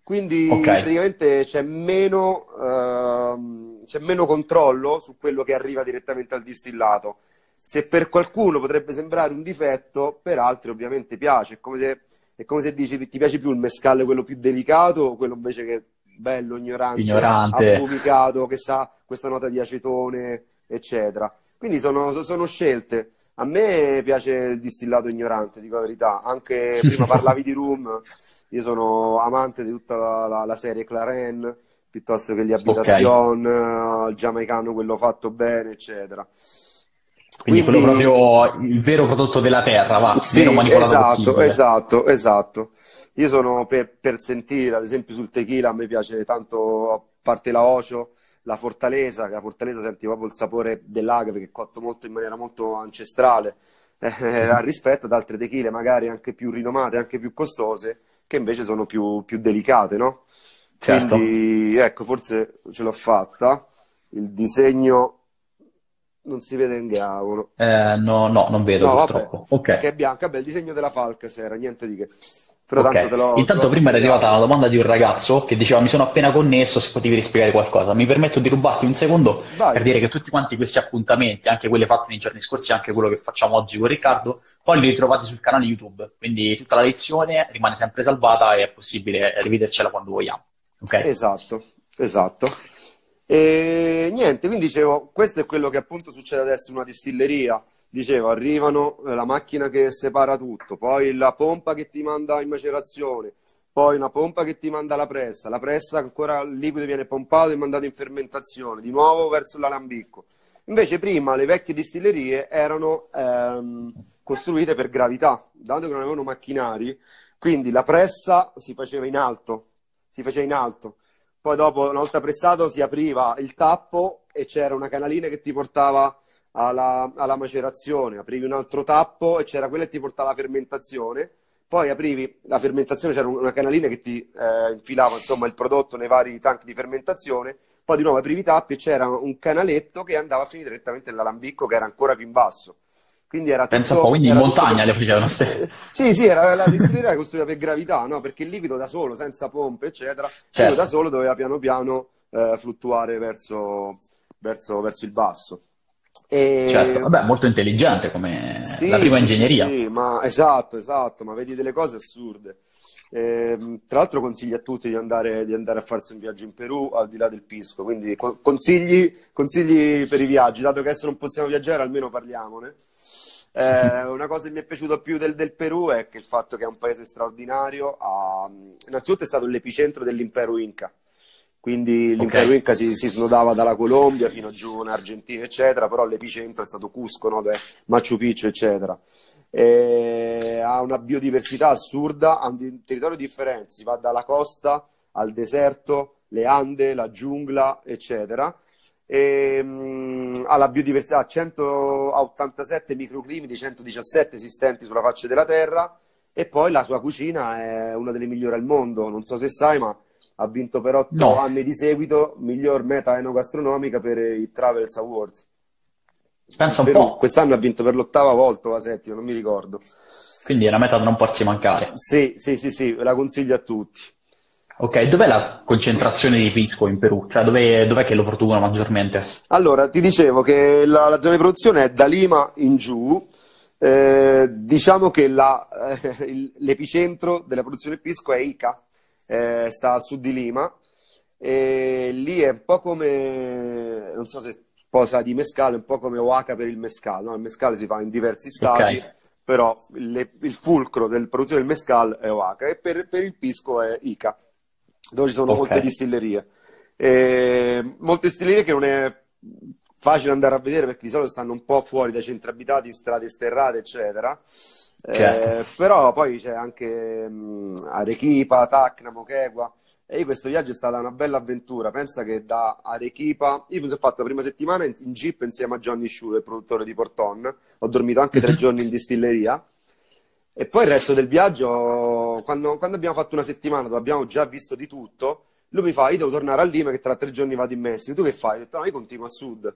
Quindi Ok. praticamente c'è meno, ehm, c'è meno controllo su quello che arriva direttamente al distillato. Se per qualcuno potrebbe sembrare un difetto, per altri ovviamente piace. È come se, è come se dici ti piace più il mescale quello più delicato o quello invece che bello, ignorante, Ignorante. affumicato, che sa questa nota di acetone, eccetera. Quindi sono, sono scelte. A me piace il distillato ignorante, dico la verità. Anche prima (laughs) parlavi di rum, io sono amante di tutta la, la- la serie Claren, piuttosto che gli. Habitation, eh, il giamaicano, quello fatto bene, eccetera. Quindi quello Quindi- proprio il vero prodotto della terra, va, Sì, meno manipolato esatto, possibile. esatto, esatto. Io sono per, per sentire, ad esempio sul tequila, a me piace tanto, a parte la Ocio, la Fortaleza, che la Fortaleza senti proprio il sapore dell'agave che è cotto molto in maniera molto ancestrale, (laughs) eh, a rispetto ad altre tequile magari anche più rinomate, anche più costose, che invece sono più, più delicate, no? Certo. Quindi, ecco, forse ce l'ho fatta. Il disegno non si vede un diavolo. Eh, no, no, non vedo No, vabbè, purtroppo. Ok. che è bianca, beh, il disegno della falca era niente di che. Però Ok. tanto te te Intanto prima era arrivata una domanda di un ragazzo che diceva mi sono appena connesso, se potevi rispiegare qualcosa. Mi permetto di rubarti un secondo Vai. per dire che tutti quanti questi appuntamenti, anche quelli fatti nei giorni scorsi, anche quello che facciamo oggi con Riccardo, poi li ritrovate sul canale YouTube. Quindi tutta la lezione rimane sempre salvata e è possibile rivedercela quando vogliamo. Ok? Esatto, esatto. E niente, quindi dicevo, questo è quello che appunto succede adesso in una distilleria. Dicevo, arrivano eh, la macchina che separa tutto, poi la pompa che ti manda in macerazione, poi una pompa che ti manda la pressa, la pressa ancora il liquido viene pompato e mandato in fermentazione, di nuovo verso l'alambicco. Invece prima le vecchie distillerie erano ehm, costruite per gravità, dato che non avevano macchinari, quindi la pressa si faceva in alto, si faceva in alto. Poi dopo, una volta pressato, si apriva il tappo e c'era una canalina che ti portava alla, alla macerazione. Aprivi un altro tappo e c'era quella che ti portava alla fermentazione. Poi aprivi la fermentazione, c'era una canalina che ti eh, infilava insomma, il prodotto nei vari tank di fermentazione. Poi di nuovo aprivi i tappi e c'era un canaletto che andava a finire direttamente nell'alambicco che era ancora più in basso. Quindi era Pensa un tutto, po', quindi in tutto montagna per- le facevano ste... (laughs) Sì, sì, era la distilleria (laughs) era costruita per gravità, no? Perché il liquido da solo, senza pompe, eccetera, Certo. da solo doveva piano piano eh, fluttuare verso, verso, verso il basso. E... Certo, vabbè, molto intelligente come Sì, la prima sì, ingegneria. sì, ma esatto, esatto, ma vedi delle cose assurde. Ehm, tra l'altro consiglio a tutti di andare, di andare a farsi un viaggio in Perù al di là del Pisco, quindi co- consigli, consigli per i viaggi, dato che adesso non possiamo viaggiare, almeno parliamone. Eh, una cosa che mi è piaciuta più del, del Perù è che il fatto che è un paese straordinario, ha- innanzitutto è stato l'epicentro dell'impero Inca, quindi l'impero Ok. Inca si, si snodava dalla Colombia fino giù in Argentina, eccetera, però l'epicentro è stato Cusco, no? Dove- Machu Picchu, eccetera. E ha una biodiversità assurda, ha un territorio differente, si va dalla costa al deserto, le Ande, la giungla, eccetera. E, mh, ha la biodiversità, ha 187 microclimi di 117 esistenti sulla faccia della Terra e poi la sua cucina è una delle migliori al mondo. Non so se sai, ma ha vinto per otto No. anni di seguito miglior meta enogastronomica per i Travels Awards. Pensa un Perù. po', Quest'anno ha vinto per l'ottava volta o la settima, non mi ricordo. quindi è una meta da non farsi mancare. Sì, sì, sì, sì, la consiglio a tutti. Ok, dov'è la concentrazione di pisco in Perù? Cioè, dov'è, dov'è che lo producono maggiormente? Allora, ti dicevo che la, la zona di produzione è da Lima in giù. Eh, diciamo che la- eh, il- l'epicentro della produzione di pisco è Ica, eh, sta a sud di Lima. E lì è un po' come, non so se sposa di mescale, un po' come Oaca per il mescale. no? Il mescale si fa in diversi stati, Ok. però le- il fulcro della produzione del mescal è Oaca e per, per il pisco è Ica, dove ci sono Ok. molte distillerie. E molte distillerie che non è facile andare a vedere perché di solito stanno un po' fuori dai centri abitati, in strade sterrate, eccetera. Eh, Certo. però poi c'è anche mh, Arequipa, Tacna, Moquegua. E io questo viaggio è stata una bella avventura. Pensa che da Arequipa, io mi sono fatto la prima settimana in, in jeep insieme a Johnny Shure, il produttore di Porton. Ho dormito anche tre Mhm. giorni in distilleria. E poi il resto del viaggio, quando, quando abbiamo fatto una settimana dove abbiamo già visto di tutto, lui mi fa: Io devo tornare a Lima che tra tre giorni vado in Messico. Tu che fai? Ho detto: No, io continuo a sud.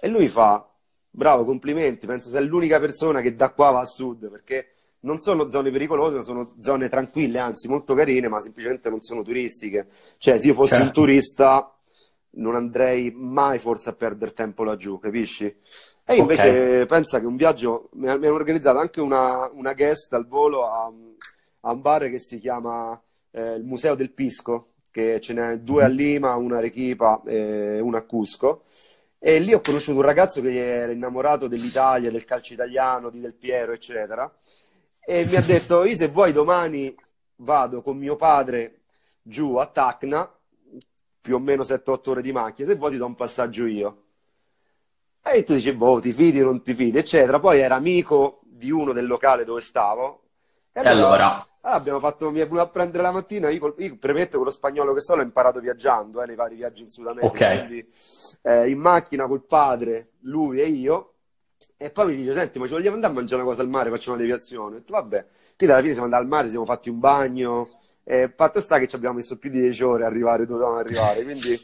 E lui mi fa: Bravo, complimenti. Penso sei l'unica persona che da qua va a sud perché non sono zone pericolose, ma sono zone tranquille, anzi molto carine, ma semplicemente non sono turistiche. Cioè, se io fossi un Certo. turista, non andrei mai forse a perdere tempo laggiù, capisci? E io invece pensa che un viaggio mi, ha- mi hanno organizzato anche una, una guest al volo a, a un bar che si chiama eh, il Museo del Pisco, che ce n'è due a Lima, una a Arequipa e una a Cusco. E lì ho conosciuto un ragazzo che era innamorato dell'Italia, del calcio italiano, di Del Piero, eccetera. E mi ha detto, io se vuoi domani vado con mio padre giù a Tacna, più o meno 7-8 ore di macchina, se vuoi ti do un passaggio io. E tu dici, boh, ti fidi o non ti fidi, eccetera. Poi era amico di uno del locale dove stavo. E allora, e allora? allora abbiamo fatto, mi è venuto a prendere la mattina, io, io premetto che lo spagnolo che so l'ho imparato viaggiando, eh, nei vari viaggi in Sud America. Okay. Quindi eh, in macchina col padre, lui e io. E poi mi dice, senti, ma ci vogliamo andare a mangiare una cosa al mare, facciamo una deviazione. Ho detto, vabbè. Quindi alla fine siamo andati al mare, siamo fatti un bagno, eh, fatto sta che ci abbiamo messo più di 10 ore a arrivare dove dovevamo arrivare, quindi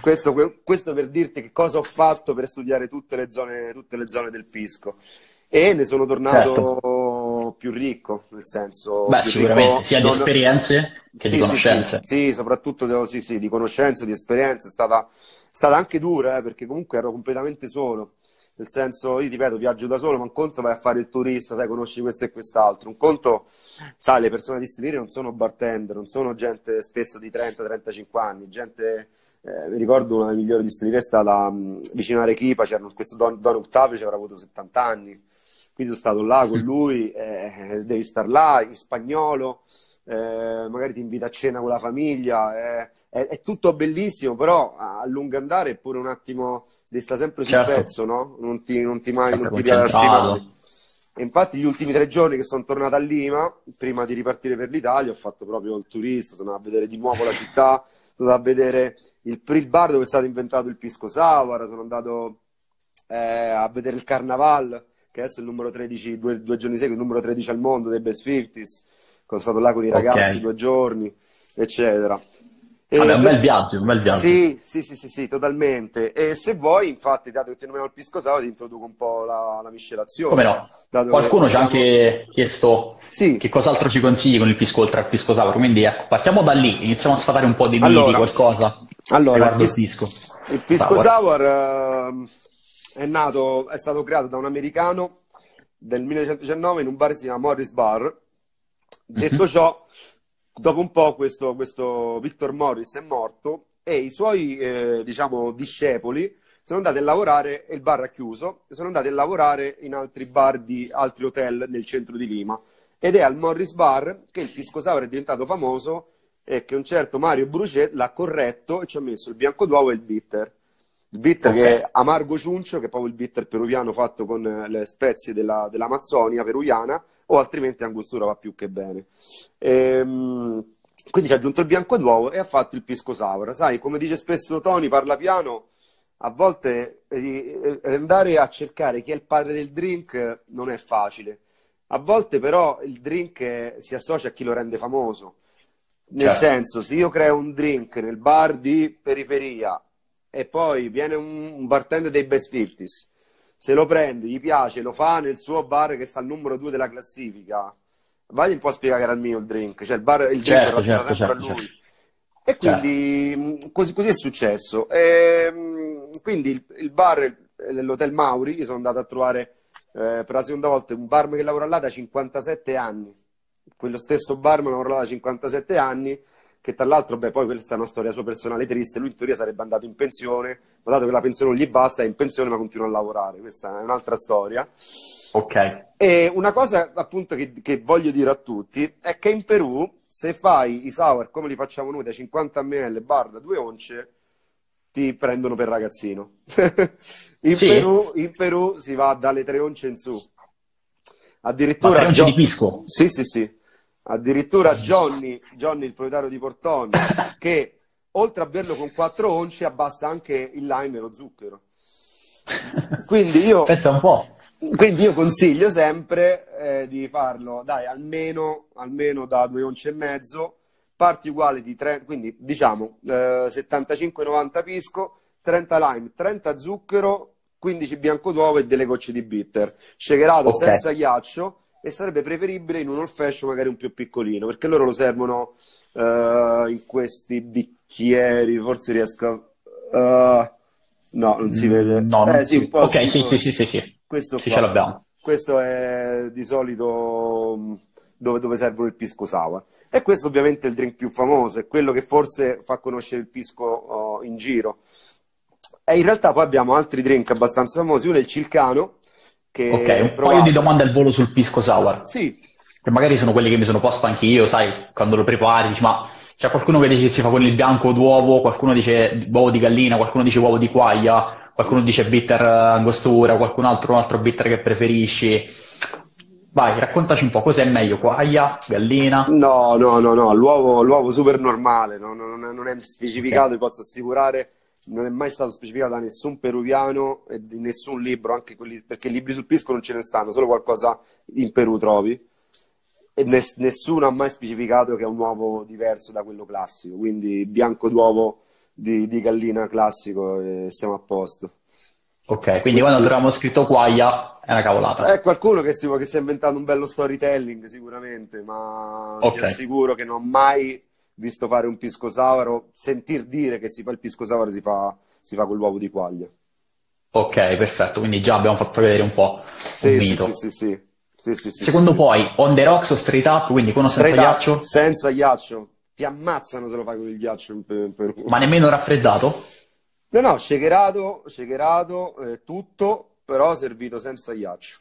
questo, questo, per dirti che cosa ho fatto per studiare tutte le zone, tutte le zone del Pisco. E ne sono tornato certo. più ricco, nel senso... Beh, sicuramente, ricco, sia di non... esperienze che sì, di conoscenze. Sì, sì, sì soprattutto sì, sì, di conoscenze, di esperienze. È stata, stata anche dura, eh, perché comunque ero completamente solo. Nel senso, io ti ripeto, viaggio da solo, ma un conto vai a fare il turista, sai, conosci questo e quest'altro. Un conto sai, le persone di stile non sono bartender, non sono gente spesso di 30-35 anni, gente, eh, mi ricordo una delle migliori distillerie è stata um, vicino a Arequipa, c'era questo Don, Don Octavio che avrà avuto 70 anni, quindi sono stato là con lui, eh, devi star là in spagnolo, eh, magari ti invita a cena con la famiglia, eh, è, è, tutto bellissimo, però a lungo andare è pure un attimo, devi stare sempre sul certo. pezzo, no? Non ti, non ti mai, non ti rilassi mai. E infatti gli ultimi tre giorni che sono tornato a Lima, prima di ripartire per l'Italia, ho fatto proprio il turista, sono andato a vedere di nuovo la città, sono andato a vedere il, il bar dove è stato inventato il pisco sour, sono andato eh, a vedere il Carnaval, che adesso è il numero 13, due, due giorni seguiti, il numero 13 al mondo dei Best 50s, sono stato là con i ragazzi okay. due giorni, eccetera. Vabbè, un bel viaggio, un bel viaggio. Sì, sì, sì, sì, sì, totalmente. E se vuoi, infatti, dato che ti nominiamo il pisco sour, ti introduco un po' la, la miscelazione. Come no? Qualcuno ci ha anche chiesto sì. che cos'altro ci consigli con il pisco oltre al pisco sour, quindi ecco, partiamo da lì, iniziamo a sfatare un po' di miti, allora, qualcosa allora, riguardo il, pisco. Il pisco sour, sour uh, è nato, è stato creato da un americano del 1919 in un bar che si chiama Morris Bar. Detto mm-hmm. ciò, dopo un po' questo, questo Victor Morris è morto e i suoi eh, diciamo, discepoli sono andati a lavorare, e il bar ha chiuso, sono andati a lavorare in altri bar di altri hotel nel centro di Lima. Ed è al Morris Bar che il pisco sour è diventato famoso e che un certo Mario Brucet l'ha corretto e ci ha messo il bianco d'uovo e il bitter. Il bitter okay. che è amargo ciuncio, che è proprio il bitter peruviano fatto con le spezie della, dell'Amazzonia peruviana, o altrimenti angostura va più che bene. Ehm, quindi ci ha aggiunto il bianco d'uovo e ha fatto il pisco sour. Sai, come dice spesso Tony, parla piano, a volte eh, eh, andare a cercare chi è il padre del drink non è facile. A volte però il drink si associa a chi lo rende famoso. Nel certo. senso, se io creo un drink nel bar di periferia e poi viene un, un bartender dei Best 50s se lo prende, gli piace, lo fa nel suo bar che sta al numero due della classifica, vai un po' a spiegare che era il mio il drink, cioè il bar il certo, drink certo, certo, certo, E quindi certo. così, così, è successo. E, quindi il, il bar, l'Hotel Mauri, io sono andato a trovare eh, per la seconda volta un barman che lavora là da 57 anni. Quello stesso barman lavora là da 57 anni che tra l'altro, beh, poi questa è una storia sua personale triste, lui in teoria sarebbe andato in pensione, ma dato che la pensione non gli basta, è in pensione ma continua a lavorare, questa è un'altra storia. Ok. E una cosa appunto che, che voglio dire a tutti è che in Perù, se fai i sour come li facciamo noi da 50 ml bar da 2 once, ti prendono per ragazzino. (laughs) in, sì. Perù, in, Perù, si va dalle 3 once in su. Addirittura... Ma 3 once gio- di pisco? Sì, sì, sì addirittura Johnny, Johnny, il proprietario di Portoni, che oltre a berlo con quattro once abbassa anche il lime e lo zucchero. Quindi io, Pensa un po'. Quindi io consiglio sempre eh, di farlo, dai, almeno, almeno da due once e mezzo, parti uguali di tre, quindi diciamo eh, 75-90 pisco, 30 lime, 30 zucchero, 15 bianco d'uovo e delle gocce di bitter. Shakerato okay. senza ghiaccio e sarebbe preferibile in un old fashion magari un più piccolino, perché loro lo servono uh, in questi bicchieri, forse riesco a... Uh, no, non si vede. No, eh, sì, si... Ok, sì, sì, sì, sì, sì. Questo sì, ce l'abbiamo. Questo è di solito dove, dove servono il pisco sour. E questo ovviamente è il drink più famoso, è quello che forse fa conoscere il pisco oh, in giro. E in realtà poi abbiamo altri drink abbastanza famosi, uno è il Cilcano, che Ok, un paio di domande al volo sul pisco sour. Sì, Che magari sono quelli che mi sono posto anche io, sai, quando lo prepari, dici, ma c'è qualcuno che dice che si fa con il bianco d'uovo, qualcuno dice uovo di gallina, qualcuno dice uovo di quaglia, qualcuno dice bitter eh, angostura, qualcun altro un altro bitter che preferisci. Vai, raccontaci un po', cos'è meglio, quaglia, gallina? No, no, no, no, l'uovo, l'uovo super normale, no, no, non è, non è specificato, Ok, vi posso assicurare, non è mai stato specificato da nessun peruviano e di nessun libro, anche quelli, perché libri sul pisco non ce ne stanno, solo qualcosa in Perù trovi, e ness- nessuno ha mai specificato che è un uovo diverso da quello classico, quindi bianco d'uovo di, di gallina classico e siamo a posto. ok, quindi quando troviamo scritto quaglia è una cavolata. È qualcuno che si, che si è inventato un bello storytelling sicuramente, ma ti Ok, assicuro che non ho mai visto fare un pisco sour o sentir dire che si fa il pisco sour si fa, si fa con l'uovo di quaglia. ok, perfetto, quindi già abbiamo fatto vedere un po' un Sì, sì, sì, mito. sì, sì, sì, sì, Secondo poi, on the rocks o straight up, quindi con o senza up, ghiaccio, senza ghiaccio, ti ammazzano se lo fai con il ghiaccio in Perù. ma nemmeno raffreddato? No, no, shakerato, shakerato, eh, tutto, però servito senza ghiaccio.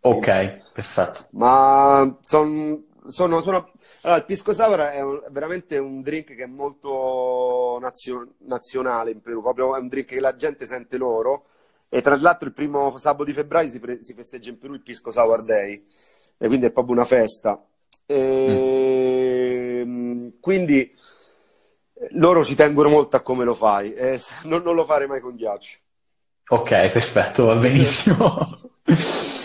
Ok, perfetto. Ma son- sono, sono- Allora, il pisco sour è un- veramente un drink che è molto nazio- nazionale in Perù, proprio è un drink che la gente sente loro. E tra l'altro il primo sabato di febbraio si, pre- si festeggia in Perù il Pisco Sour Day, e quindi è proprio una festa. Mm. E, quindi eh, loro ci tengono molto a come lo fai, e s- non, non lo fare mai con ghiaccio. Ok, perfetto, va benissimo. (laughs)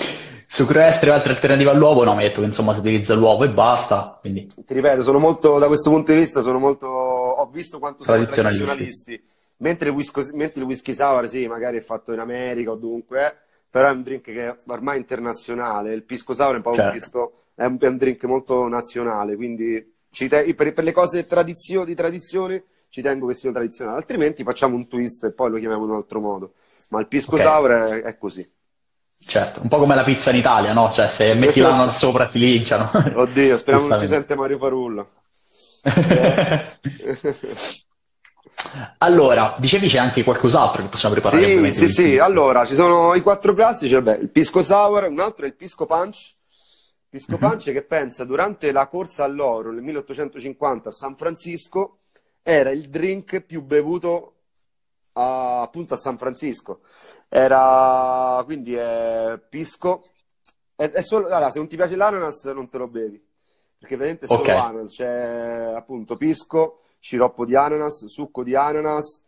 Sucro estero e altre alternative all'uovo? No, mi hai detto che insomma si utilizza l'uovo e basta, quindi Ti ripeto, sono molto, da questo punto di vista, sono molto, ho visto quanto sono tradizionalisti. Mentre il whisky, mentre il whisky sour, sì, magari è fatto in America o dovunque è, però è un drink che è ormai internazionale. Il pisco sour è un po' un, Certo. pisco, è un, è un drink molto nazionale, quindi te- per, per le cose tradizio- di tradizione ci tengo che siano tradizionali, altrimenti facciamo un twist e poi lo chiamiamo in un altro modo. Ma il pisco Ok, sour è, è così. Certo, un po' come la pizza in Italia, no? Cioè se metti l'ananas sopra ti linciano, (laughs) Oddio, speriamo non ci sente Mario Farullo. Eh. (laughs) Allora, dicevi c'è anche qualcos'altro che possiamo preparare Sì, sì, sì. Allora, ci sono i quattro classici, vabbè, il pisco sour, un altro è il pisco punch. Pisco Mhm. punch che pensa durante la corsa all'oro nel 1850 a San Francisco era il drink più bevuto a- appunto a San Francisco. Era quindi è pisco. È, è solo, allora, se non ti piace l'ananas non te lo bevi, perché praticamente è solo Ok, ananas, c'è appunto pisco, sciroppo di ananas, succo di ananas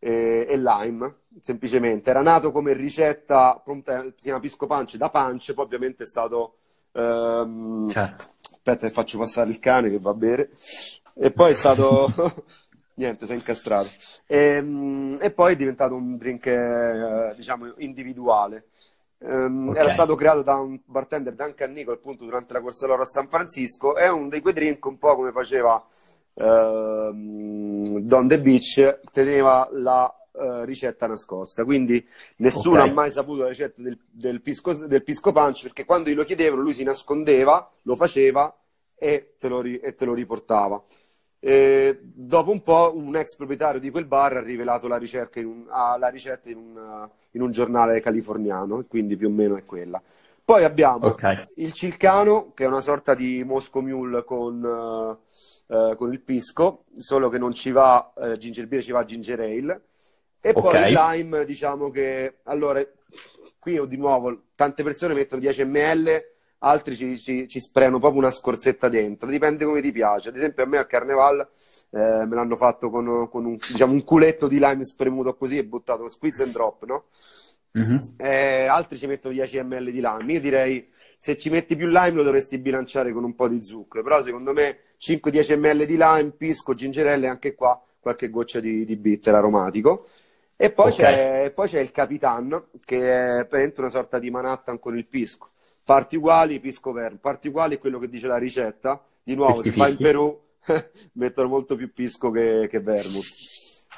e, e lime, semplicemente. Era nato come ricetta, si chiama pisco punch da punch, poi ovviamente è stato... ehm, certo. aspetta che faccio passare il cane che va a bere. E poi è stato... (laughs) Niente, si è incastrato. E, e poi è diventato un drink, eh, diciamo, individuale. Ehm, era Ok, stato creato da un bartender Duncan Nicol appunto durante la corsa all'oro a San Francisco. È uno dei quei drink un po' come faceva ehm, Don The Beach, teneva la eh, ricetta nascosta. Quindi nessuno ha ok, mai saputo la ricetta del, del pisco, del pisco punch perché quando glielo chiedevano lui si nascondeva, lo faceva e te lo, ri- e te lo riportava. E dopo un po' un ex proprietario di quel bar ha rivelato la, ricerca in un- ah, la ricetta in un, in un giornale californiano, quindi più o meno è quella. Poi abbiamo ok, il Cilcano, che è una sorta di Moscow Mule con, eh, eh, con il pisco, solo che non ci va eh, ginger beer, ci va ginger ale. E poi il lime, diciamo che allora qui di nuovo tante persone mettono 10 ml, altri ci, ci, ci sprayano proprio una scorzetta dentro, dipende come ti piace. Ad esempio, a me a Carneval eh, me l'hanno fatto con, con un, diciamo, un culetto di lime spremuto così e buttato squeeze and drop, no? Mhm. Eh, altri ci mettono 10 ml di lime. Io direi se ci metti più lime lo dovresti bilanciare con un po' di zucchero, però secondo me 5-10 ml di lime, pisco, gingerelle e anche qua qualche goccia di, di bitter aromatico. E poi ok, c'è poi c'è il Capitan, che è una sorta di Manhattan con il pisco. Parti uguali, pisco verde. Parti uguali è quello che dice la ricetta. Di nuovo, se vai in 50-50. Perù (laughs) mettono molto più pisco che, che vermouth.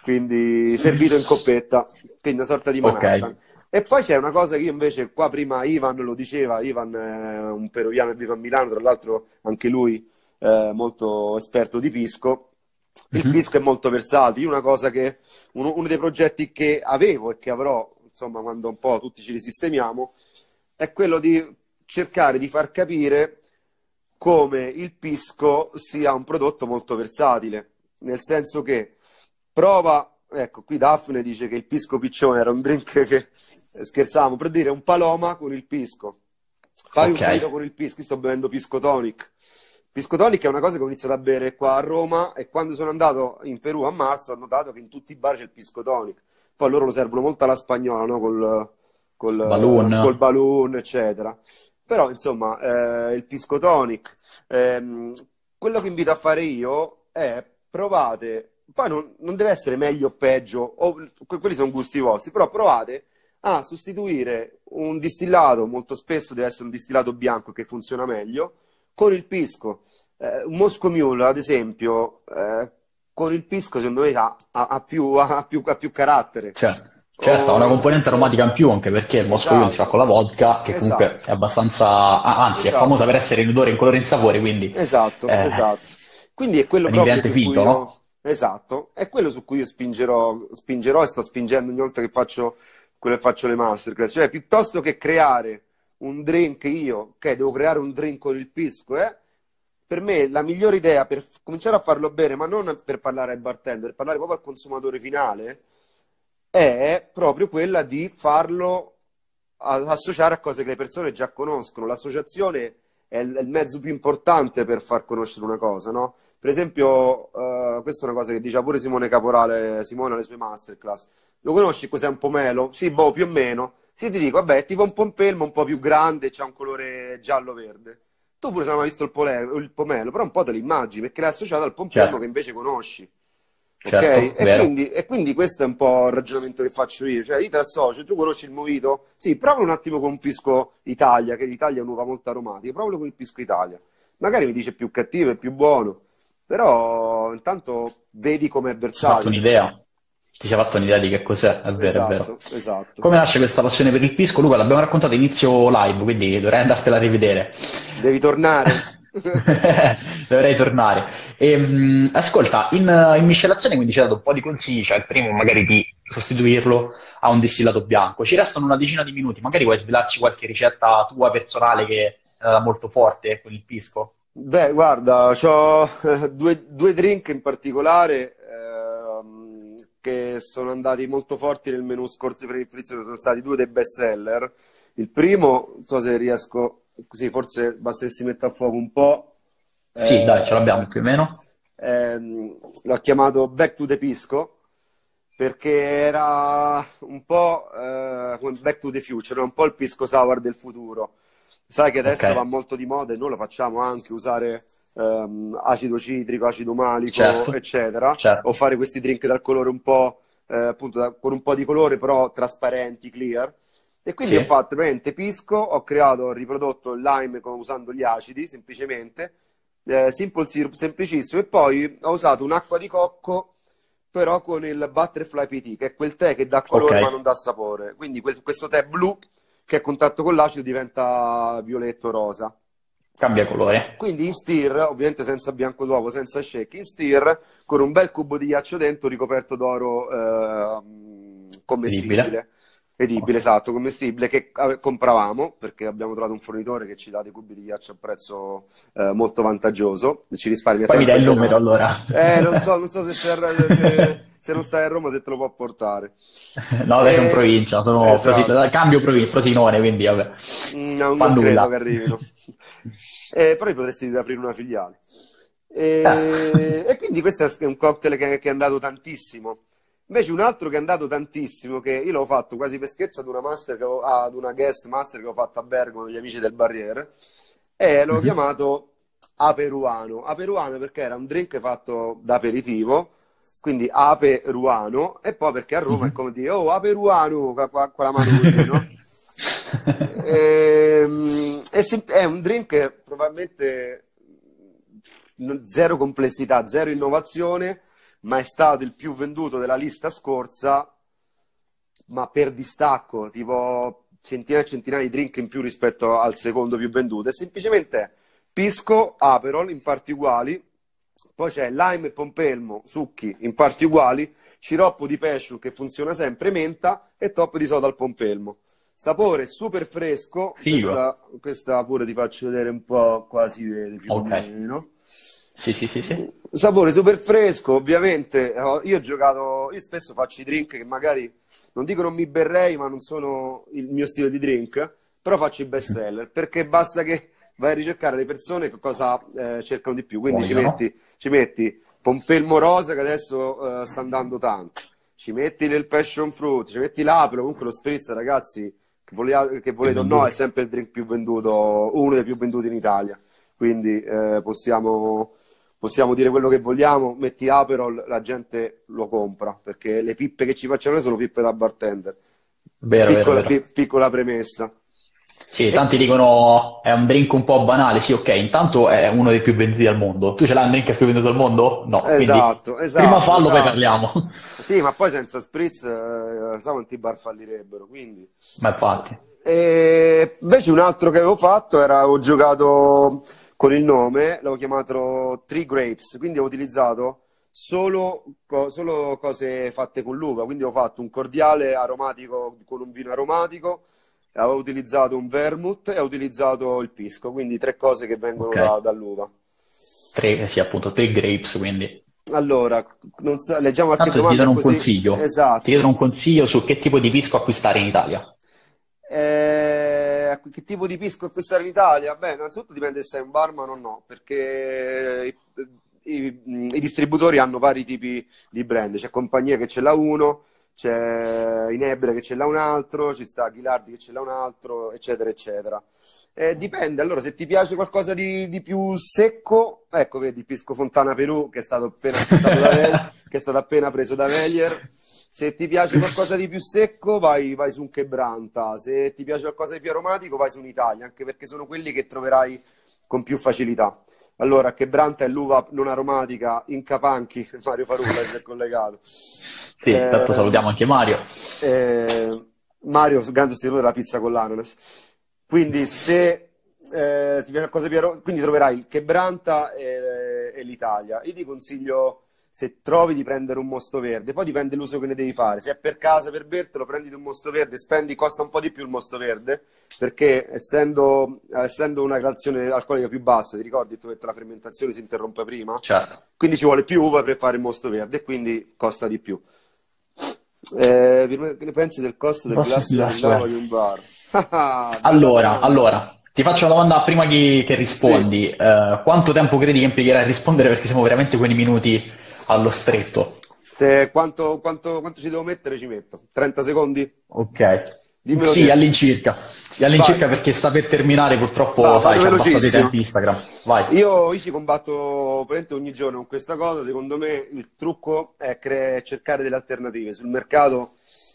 Quindi servito in coppetta, quindi una sorta di Manhattan. E poi c'è una cosa che io invece, qua prima Ivan lo diceva, Ivan è un peruviano che vive a Milano, tra l'altro anche lui eh, molto esperto di pisco. Il Mhm. pisco è molto versatile. Una cosa che, uno, uno dei progetti che avevo e che avrò, insomma, quando un po' tutti ci risistemiamo, è quello di cercare di far capire come il pisco sia un prodotto molto versatile, nel senso che prova, ecco, qui Daphne dice che il pisco piccione era un drink che scherzavamo per dire un paloma con il pisco. Fai Ok. un mojito con il pisco, io sto bevendo pisco tonic. Pisco tonic è una cosa che ho iniziato a bere qua a Roma e quando sono andato in Perù a marzo ho notato che in tutti i bar c'è il pisco tonic. Poi loro lo servono molto alla spagnola, no? Col, col, Balloon. col balloon, eccetera. Però, insomma, eh, il pisco tonic. ehm, quello che invito a fare io è provate, poi non, non deve essere meglio o peggio, o, que- quelli sono gusti vostri, però provate a sostituire un distillato, molto spesso deve essere un distillato bianco che funziona meglio, con il pisco. Eh, un Moscow Mule, ad esempio, eh, con il pisco secondo me ha- ha più, (laughs) ha più- ha più carattere. Certo, certo, ha una Oh, componente aromatica in più, anche perché il Moscow Mule si fa Esatto. con la vodka, che comunque Esatto. è abbastanza, ah, anzi, è Esatto. famosa per essere in odore, in colore e in sapore, quindi Esatto, eh, esatto. Quindi è quello proprio cui finto, io... no? Esatto, è quello su cui io spingerò, spingerò e sto spingendo ogni volta che faccio quello che faccio le masterclass. Cioè, piuttosto che creare un drink io, che devo creare un drink con il pisco, eh, per me la migliore idea per cominciare a farlo bene, ma non per parlare ai bartender, per parlare proprio al consumatore finale, è proprio quella di farlo associare a cose che le persone già conoscono. L'associazione è il, mezzo più importante per far conoscere una cosa, no? Per esempio, eh, questa è una cosa che diceva pure Simone Caporale, Simone alle sue masterclass. Lo conosci cos'è un pomelo? Sì, boh, più o meno. Sì, ti dico, vabbè, è tipo un pompelmo un po' più grande, c'ha un colore giallo-verde. Tu pure se non hai mai visto il, pole- il pomelo, però un po' te l'immagini, perché l'hai associato al pompelmo certo, che invece conosci. Certo, E vero. quindi, e quindi questo è un po' il ragionamento che faccio io. Cioè, io ti associo, tu conosci il Movito? Sì, prova un attimo con Pisco Italia, che l'Italia è un'uva molto aromatica. Provalo con il Pisco Italia. Magari mi dice più cattivo e più buono, però intanto vedi com'è Ti sei fatto versatile. un'idea, ti sei fatto un'idea di che cos'è, è vero, è vero. Esatto, esatto. Come nasce questa passione per il pisco? Luca, l'abbiamo raccontato inizio live, quindi dovrei andartela a rivedere. Devi tornare. (laughs) (laughs) Dovrei tornare. E, mh, ascolta, in, in miscelazione quindi ci hai dato un po' di consigli, cioè il primo magari di sostituirlo a un distillato bianco. Ci restano una decina di minuti, magari vuoi svelarci qualche ricetta tua personale che è molto forte con il pisco? Beh, guarda, ho due, due drink in particolare ehm, che sono andati molto forti nel menù scorso per inflizione, sono stati due dei best seller. Il primo, non so se riesco, così forse basta che si metta a fuoco un po'. Sì, dai, ce Eh, l'abbiamo più o meno. ehm, l'ho chiamato Back to the Pisco perché era un po' eh, come Back to the Future, un po' il pisco sour del futuro. Sai che adesso va Ok, molto di moda e noi lo facciamo anche usare ehm, acido citrico, acido malico, certo, eccetera, certo. o fare questi drink dal colore un po', eh, appunto, da- con un po' di colore, però trasparenti, clear. E quindi ho Sì, fatto veramente pisco, ho creato, ho riprodotto il lime con- usando gli acidi, semplicemente, eh, simple syrup semplicissimo, e poi ho usato un'acqua di cocco, però con il Butterfly PT, che è quel tè che dà colore ma ok, non dà sapore. Quindi quel- questo tè blu che a contatto con l'acido diventa violetto rosa. cambia colore. Quindi in stir, ovviamente senza bianco d'uovo, senza shake, in stir con un bel cubo di ghiaccio dentro ricoperto d'oro Edibile. commestibile. Edibile, esatto, commestibile che eh, compravamo perché abbiamo trovato un fornitore che ci dà dei cubi di ghiaccio a prezzo eh, molto vantaggioso, ci risparmia Poi mi dai il numero allora. Eh, non so, non so se, se- se non stai a Roma se te lo può portare. (laughs) No, dai, sono in E... provincia, sono Esatto. cambio provi- Frosinone, quindi vabbè, Mm, No, fa non credo nulla. che arrivino. (laughs) Eh, però potresti aprire una filiale. Ah, E, e quindi questo è un cocktail che, che è andato tantissimo. Invece un altro che è andato tantissimo, che io l'ho fatto quasi per scherzo ad una master che avevo- ad una guest master che ho fatto a Bergamo con gli amici del Barriere, e l'ho mhm, chiamato Aperuano. Aperuano perché era un drink fatto da aperitivo, quindi Aperuano, e poi perché a Roma è mhm. come dire, oh, Aperuano, con la mano così, no? (laughs) Ehm, è, un drink probabilmente n- zero complessità, zero innovazione, ma è stato il più venduto della lista scorsa ma per distacco, tipo centinaia e centinaia di drink in più rispetto al secondo più venduto. È semplicemente pisco, aperol in parti uguali, poi c'è lime e pompelmo, succhi in parti uguali, sciroppo di passion che funziona sempre, menta e top di soda al pompelmo. Sapore super fresco, questa, questa pure ti faccio vedere un po', qua si vede più Ok. o meno. Sì, sì, sì, sì. Sapore super fresco, ovviamente. eh, Io ho giocato, io spesso faccio i drink che magari non dico non mi berrei, ma non sono il mio stile di drink, però faccio i best seller perché basta che vai a ricercare le persone che cosa eh, cercano di più. Quindi ci metti, ci metti Pompelmo Rosa che adesso eh, sta andando tanto, ci metti il passion fruit, ci metti l'apero, comunque lo spritz, ragazzi, che, volea- che volete o no, è sempre il drink più venduto, uno dei più venduti in Italia. Quindi eh, possiamo possiamo dire quello che vogliamo, metti Aperol, la gente lo compra, perché le pippe che ci facciamo noi sono pippe da bartender. Vero, vero, Piccola, vero. pi- piccola premessa. Sì, tanti dicono è un drink un po' banale. Sì, ok, intanto è uno dei più venduti al mondo. Tu ce l'hai un drink più venduto al mondo? No, Esatto, esatto, prima fallo, poi esatto. parliamo. Sì, ma poi senza spritz, eh, sa quanti bar fallirebbero, quindi... Ma infatti, E invece un altro che avevo fatto era, ho giocato con il nome, l'avevo chiamato Three Grapes, quindi ho utilizzato solo, co- solo cose fatte con l'uva, quindi ho fatto un cordiale aromatico con un vino aromatico, avevo utilizzato un vermouth e ho utilizzato il pisco, quindi tre cose che vengono ok. da- dall'uva. Tre, sì, appunto, tre grapes, quindi. Allora, non so- leggiamo qualche Tanto ti chiedono un così. consiglio. Ti Esatto. chiedono un consiglio su che tipo di pisco acquistare in Italia. Eh, che tipo di pisco acquistare in Italia? Beh, innanzitutto dipende se sei un barman o no, perché i, i- i distributori hanno vari tipi di brand. C'è Compagnia che ce l'ha uno, c'è Inebre che ce l'ha un altro, ci sta Ghilardi che ce l'ha un altro, eccetera, eccetera. Eh, dipende, allora, se ti piace qualcosa di, di più secco, ecco, vedi, Pisco Fontana Perù, che è stato appena acquistato da (laughs) che è stato appena preso da Velier. Se ti piace qualcosa (laughs) di più secco, vai, vai su un Quebranta. Se ti piace qualcosa di più aromatico, vai su un Italia, anche perché sono quelli che troverai con più facilità. Allora, Quebranta è l'uva non aromatica in Capanchi, (laughs) Mario Farulla si è collegato. Sì, intanto Eh, salutiamo anche Mario. eh, Mario, grande sostenitore della pizza con l'ananas. Quindi, se eh, ti piace qualcosa di più aro- quindi troverai il Quebranta e, e l'Italia. Io ti consiglio, se trovi, di prendere un mosto verde. Poi dipende l'uso che ne devi fare. Se è per casa, per bertelo, prendi un mosto verde, spendi, costa un po' di più il mosto verde, perché essendo, essendo una gradazione alcolica più bassa, ti ricordi, tu detto la fermentazione si interrompe prima? Certo. Quindi ci vuole più uva per fare il mosto verde e quindi costa di più. Eh, che ne pensi del costo del Costo glass del di un bar? (laughs) Ah, Allora, allora, ti faccio una domanda prima che, che rispondi. Eh, quanto tempo credi che impiegherai a rispondere? Perché siamo veramente quei minuti allo stretto. Te- quanto, quanto- quanto ci devo mettere? Ci metto 30 secondi? Ok. Dimmelo Sì, te. all'incirca. Sì, all'incirca perché sta per terminare, purtroppo, Va, sai, ci hanno passato i tempi Instagram. Vai. Io, io ci combatto praticamente ogni giorno con questa cosa. Secondo me il trucco è cre- cercare delle alternative. Sul mercato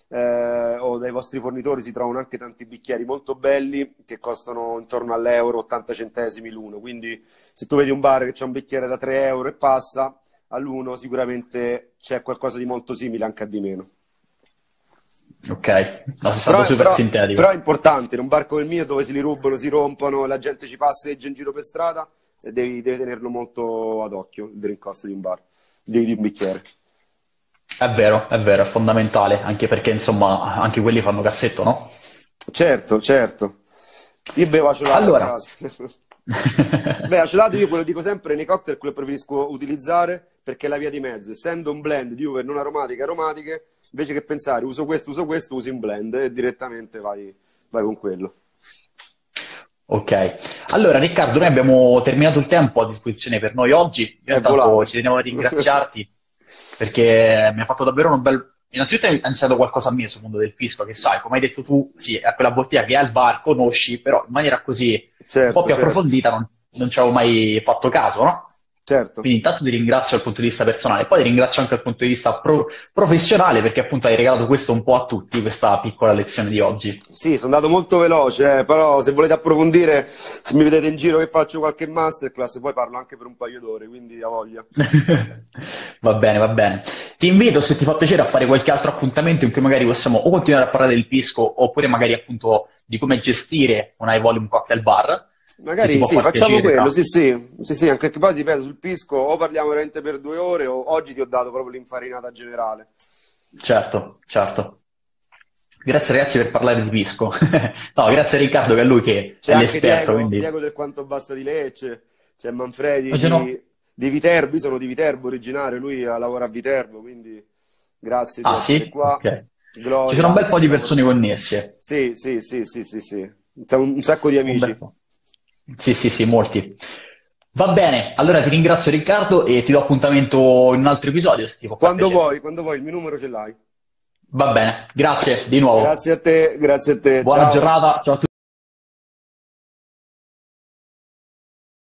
eh, o dai vostri fornitori si trovano anche tanti bicchieri molto belli che costano intorno all'euro, 80 centesimi l'uno. Quindi se tu vedi un bar che c'è un bicchiere da 3 euro e passa, all'uno sicuramente c'è qualcosa di molto simile anche a di meno. Ok, no, Però, super però- sintetico. però è importante, in un bar come il mio dove si li rubano, si rompono, la gente ci passeggia in giro per strada, e devi, devi tenerlo molto ad occhio il drink cost di un bar, di, di un bicchiere. È vero, è vero, è fondamentale, anche perché, insomma, anche quelli fanno cassetto, no? Certo, certo. Io bevo a ciolato Allora. (laughs) Beh, a ciolato io quello dico sempre nei cocktail, quello preferisco utilizzare perché la via di mezzo. Essendo un blend di uve non aromatiche aromatiche, invece che pensare uso questo, uso questo, usi un blend e direttamente vai, vai con quello. Ok, allora Riccardo, noi abbiamo terminato il tempo a disposizione per noi oggi. Io intanto ci tenevo a ringraziarti (laughs) perché mi ha fatto davvero un bel... Innanzitutto hai insegnato qualcosa a me sul mondo del fisco, che sai, come hai detto tu, sì, è quella bottiglia che è al bar, conosci, però in maniera così un Certo, po' più certo. approfondita non, non ci avevo mai fatto caso, no? Certo. Quindi intanto ti ringrazio dal punto di vista personale, poi ti ringrazio anche dal punto di vista pro- professionale perché appunto hai regalato questo un po' a tutti, questa piccola lezione di oggi. Sì, sono andato molto veloce, eh, però se volete approfondire, se mi vedete in giro che faccio qualche masterclass, poi parlo anche per un paio d'ore, quindi a voglia. (laughs) Va bene, va bene. Ti invito, se ti fa piacere, a fare qualche altro appuntamento in cui magari possiamo o continuare a parlare del pisco oppure magari appunto di come gestire un high volume cocktail bar. Magari sì, facciamo piacere, quello, no? sì, sì, sì, sì, anche perché poi ripeto, sul pisco o parliamo veramente per due ore o oggi ti ho dato proprio l'infarinata generale. Certo, certo. Grazie ragazzi per parlare di pisco. (laughs) No, grazie a Riccardo che è lui che C'è è l'esperto, Diego, quindi... Diego del Quanto Basta di Lecce, c'è Manfredi Ma ce n'ho- di, di Viterbo, io sono di Viterbo originario, lui lavora a Viterbo, quindi grazie di Ah essere sì? qua. Ok. Gloria. Ci sono un bel po' di persone connesse. Sì, sì, sì, sì, sì, sì. Un sacco di Un bel amici. po'. Sì, sì, sì, molti. Va bene, allora ti ringrazio Riccardo e ti do appuntamento in un altro episodio se ti può Quando piacere. vuoi, quando vuoi, il mio numero ce l'hai. Va bene, grazie di nuovo. Grazie a te, grazie a te. Buona Ciao. giornata, ciao a tutti.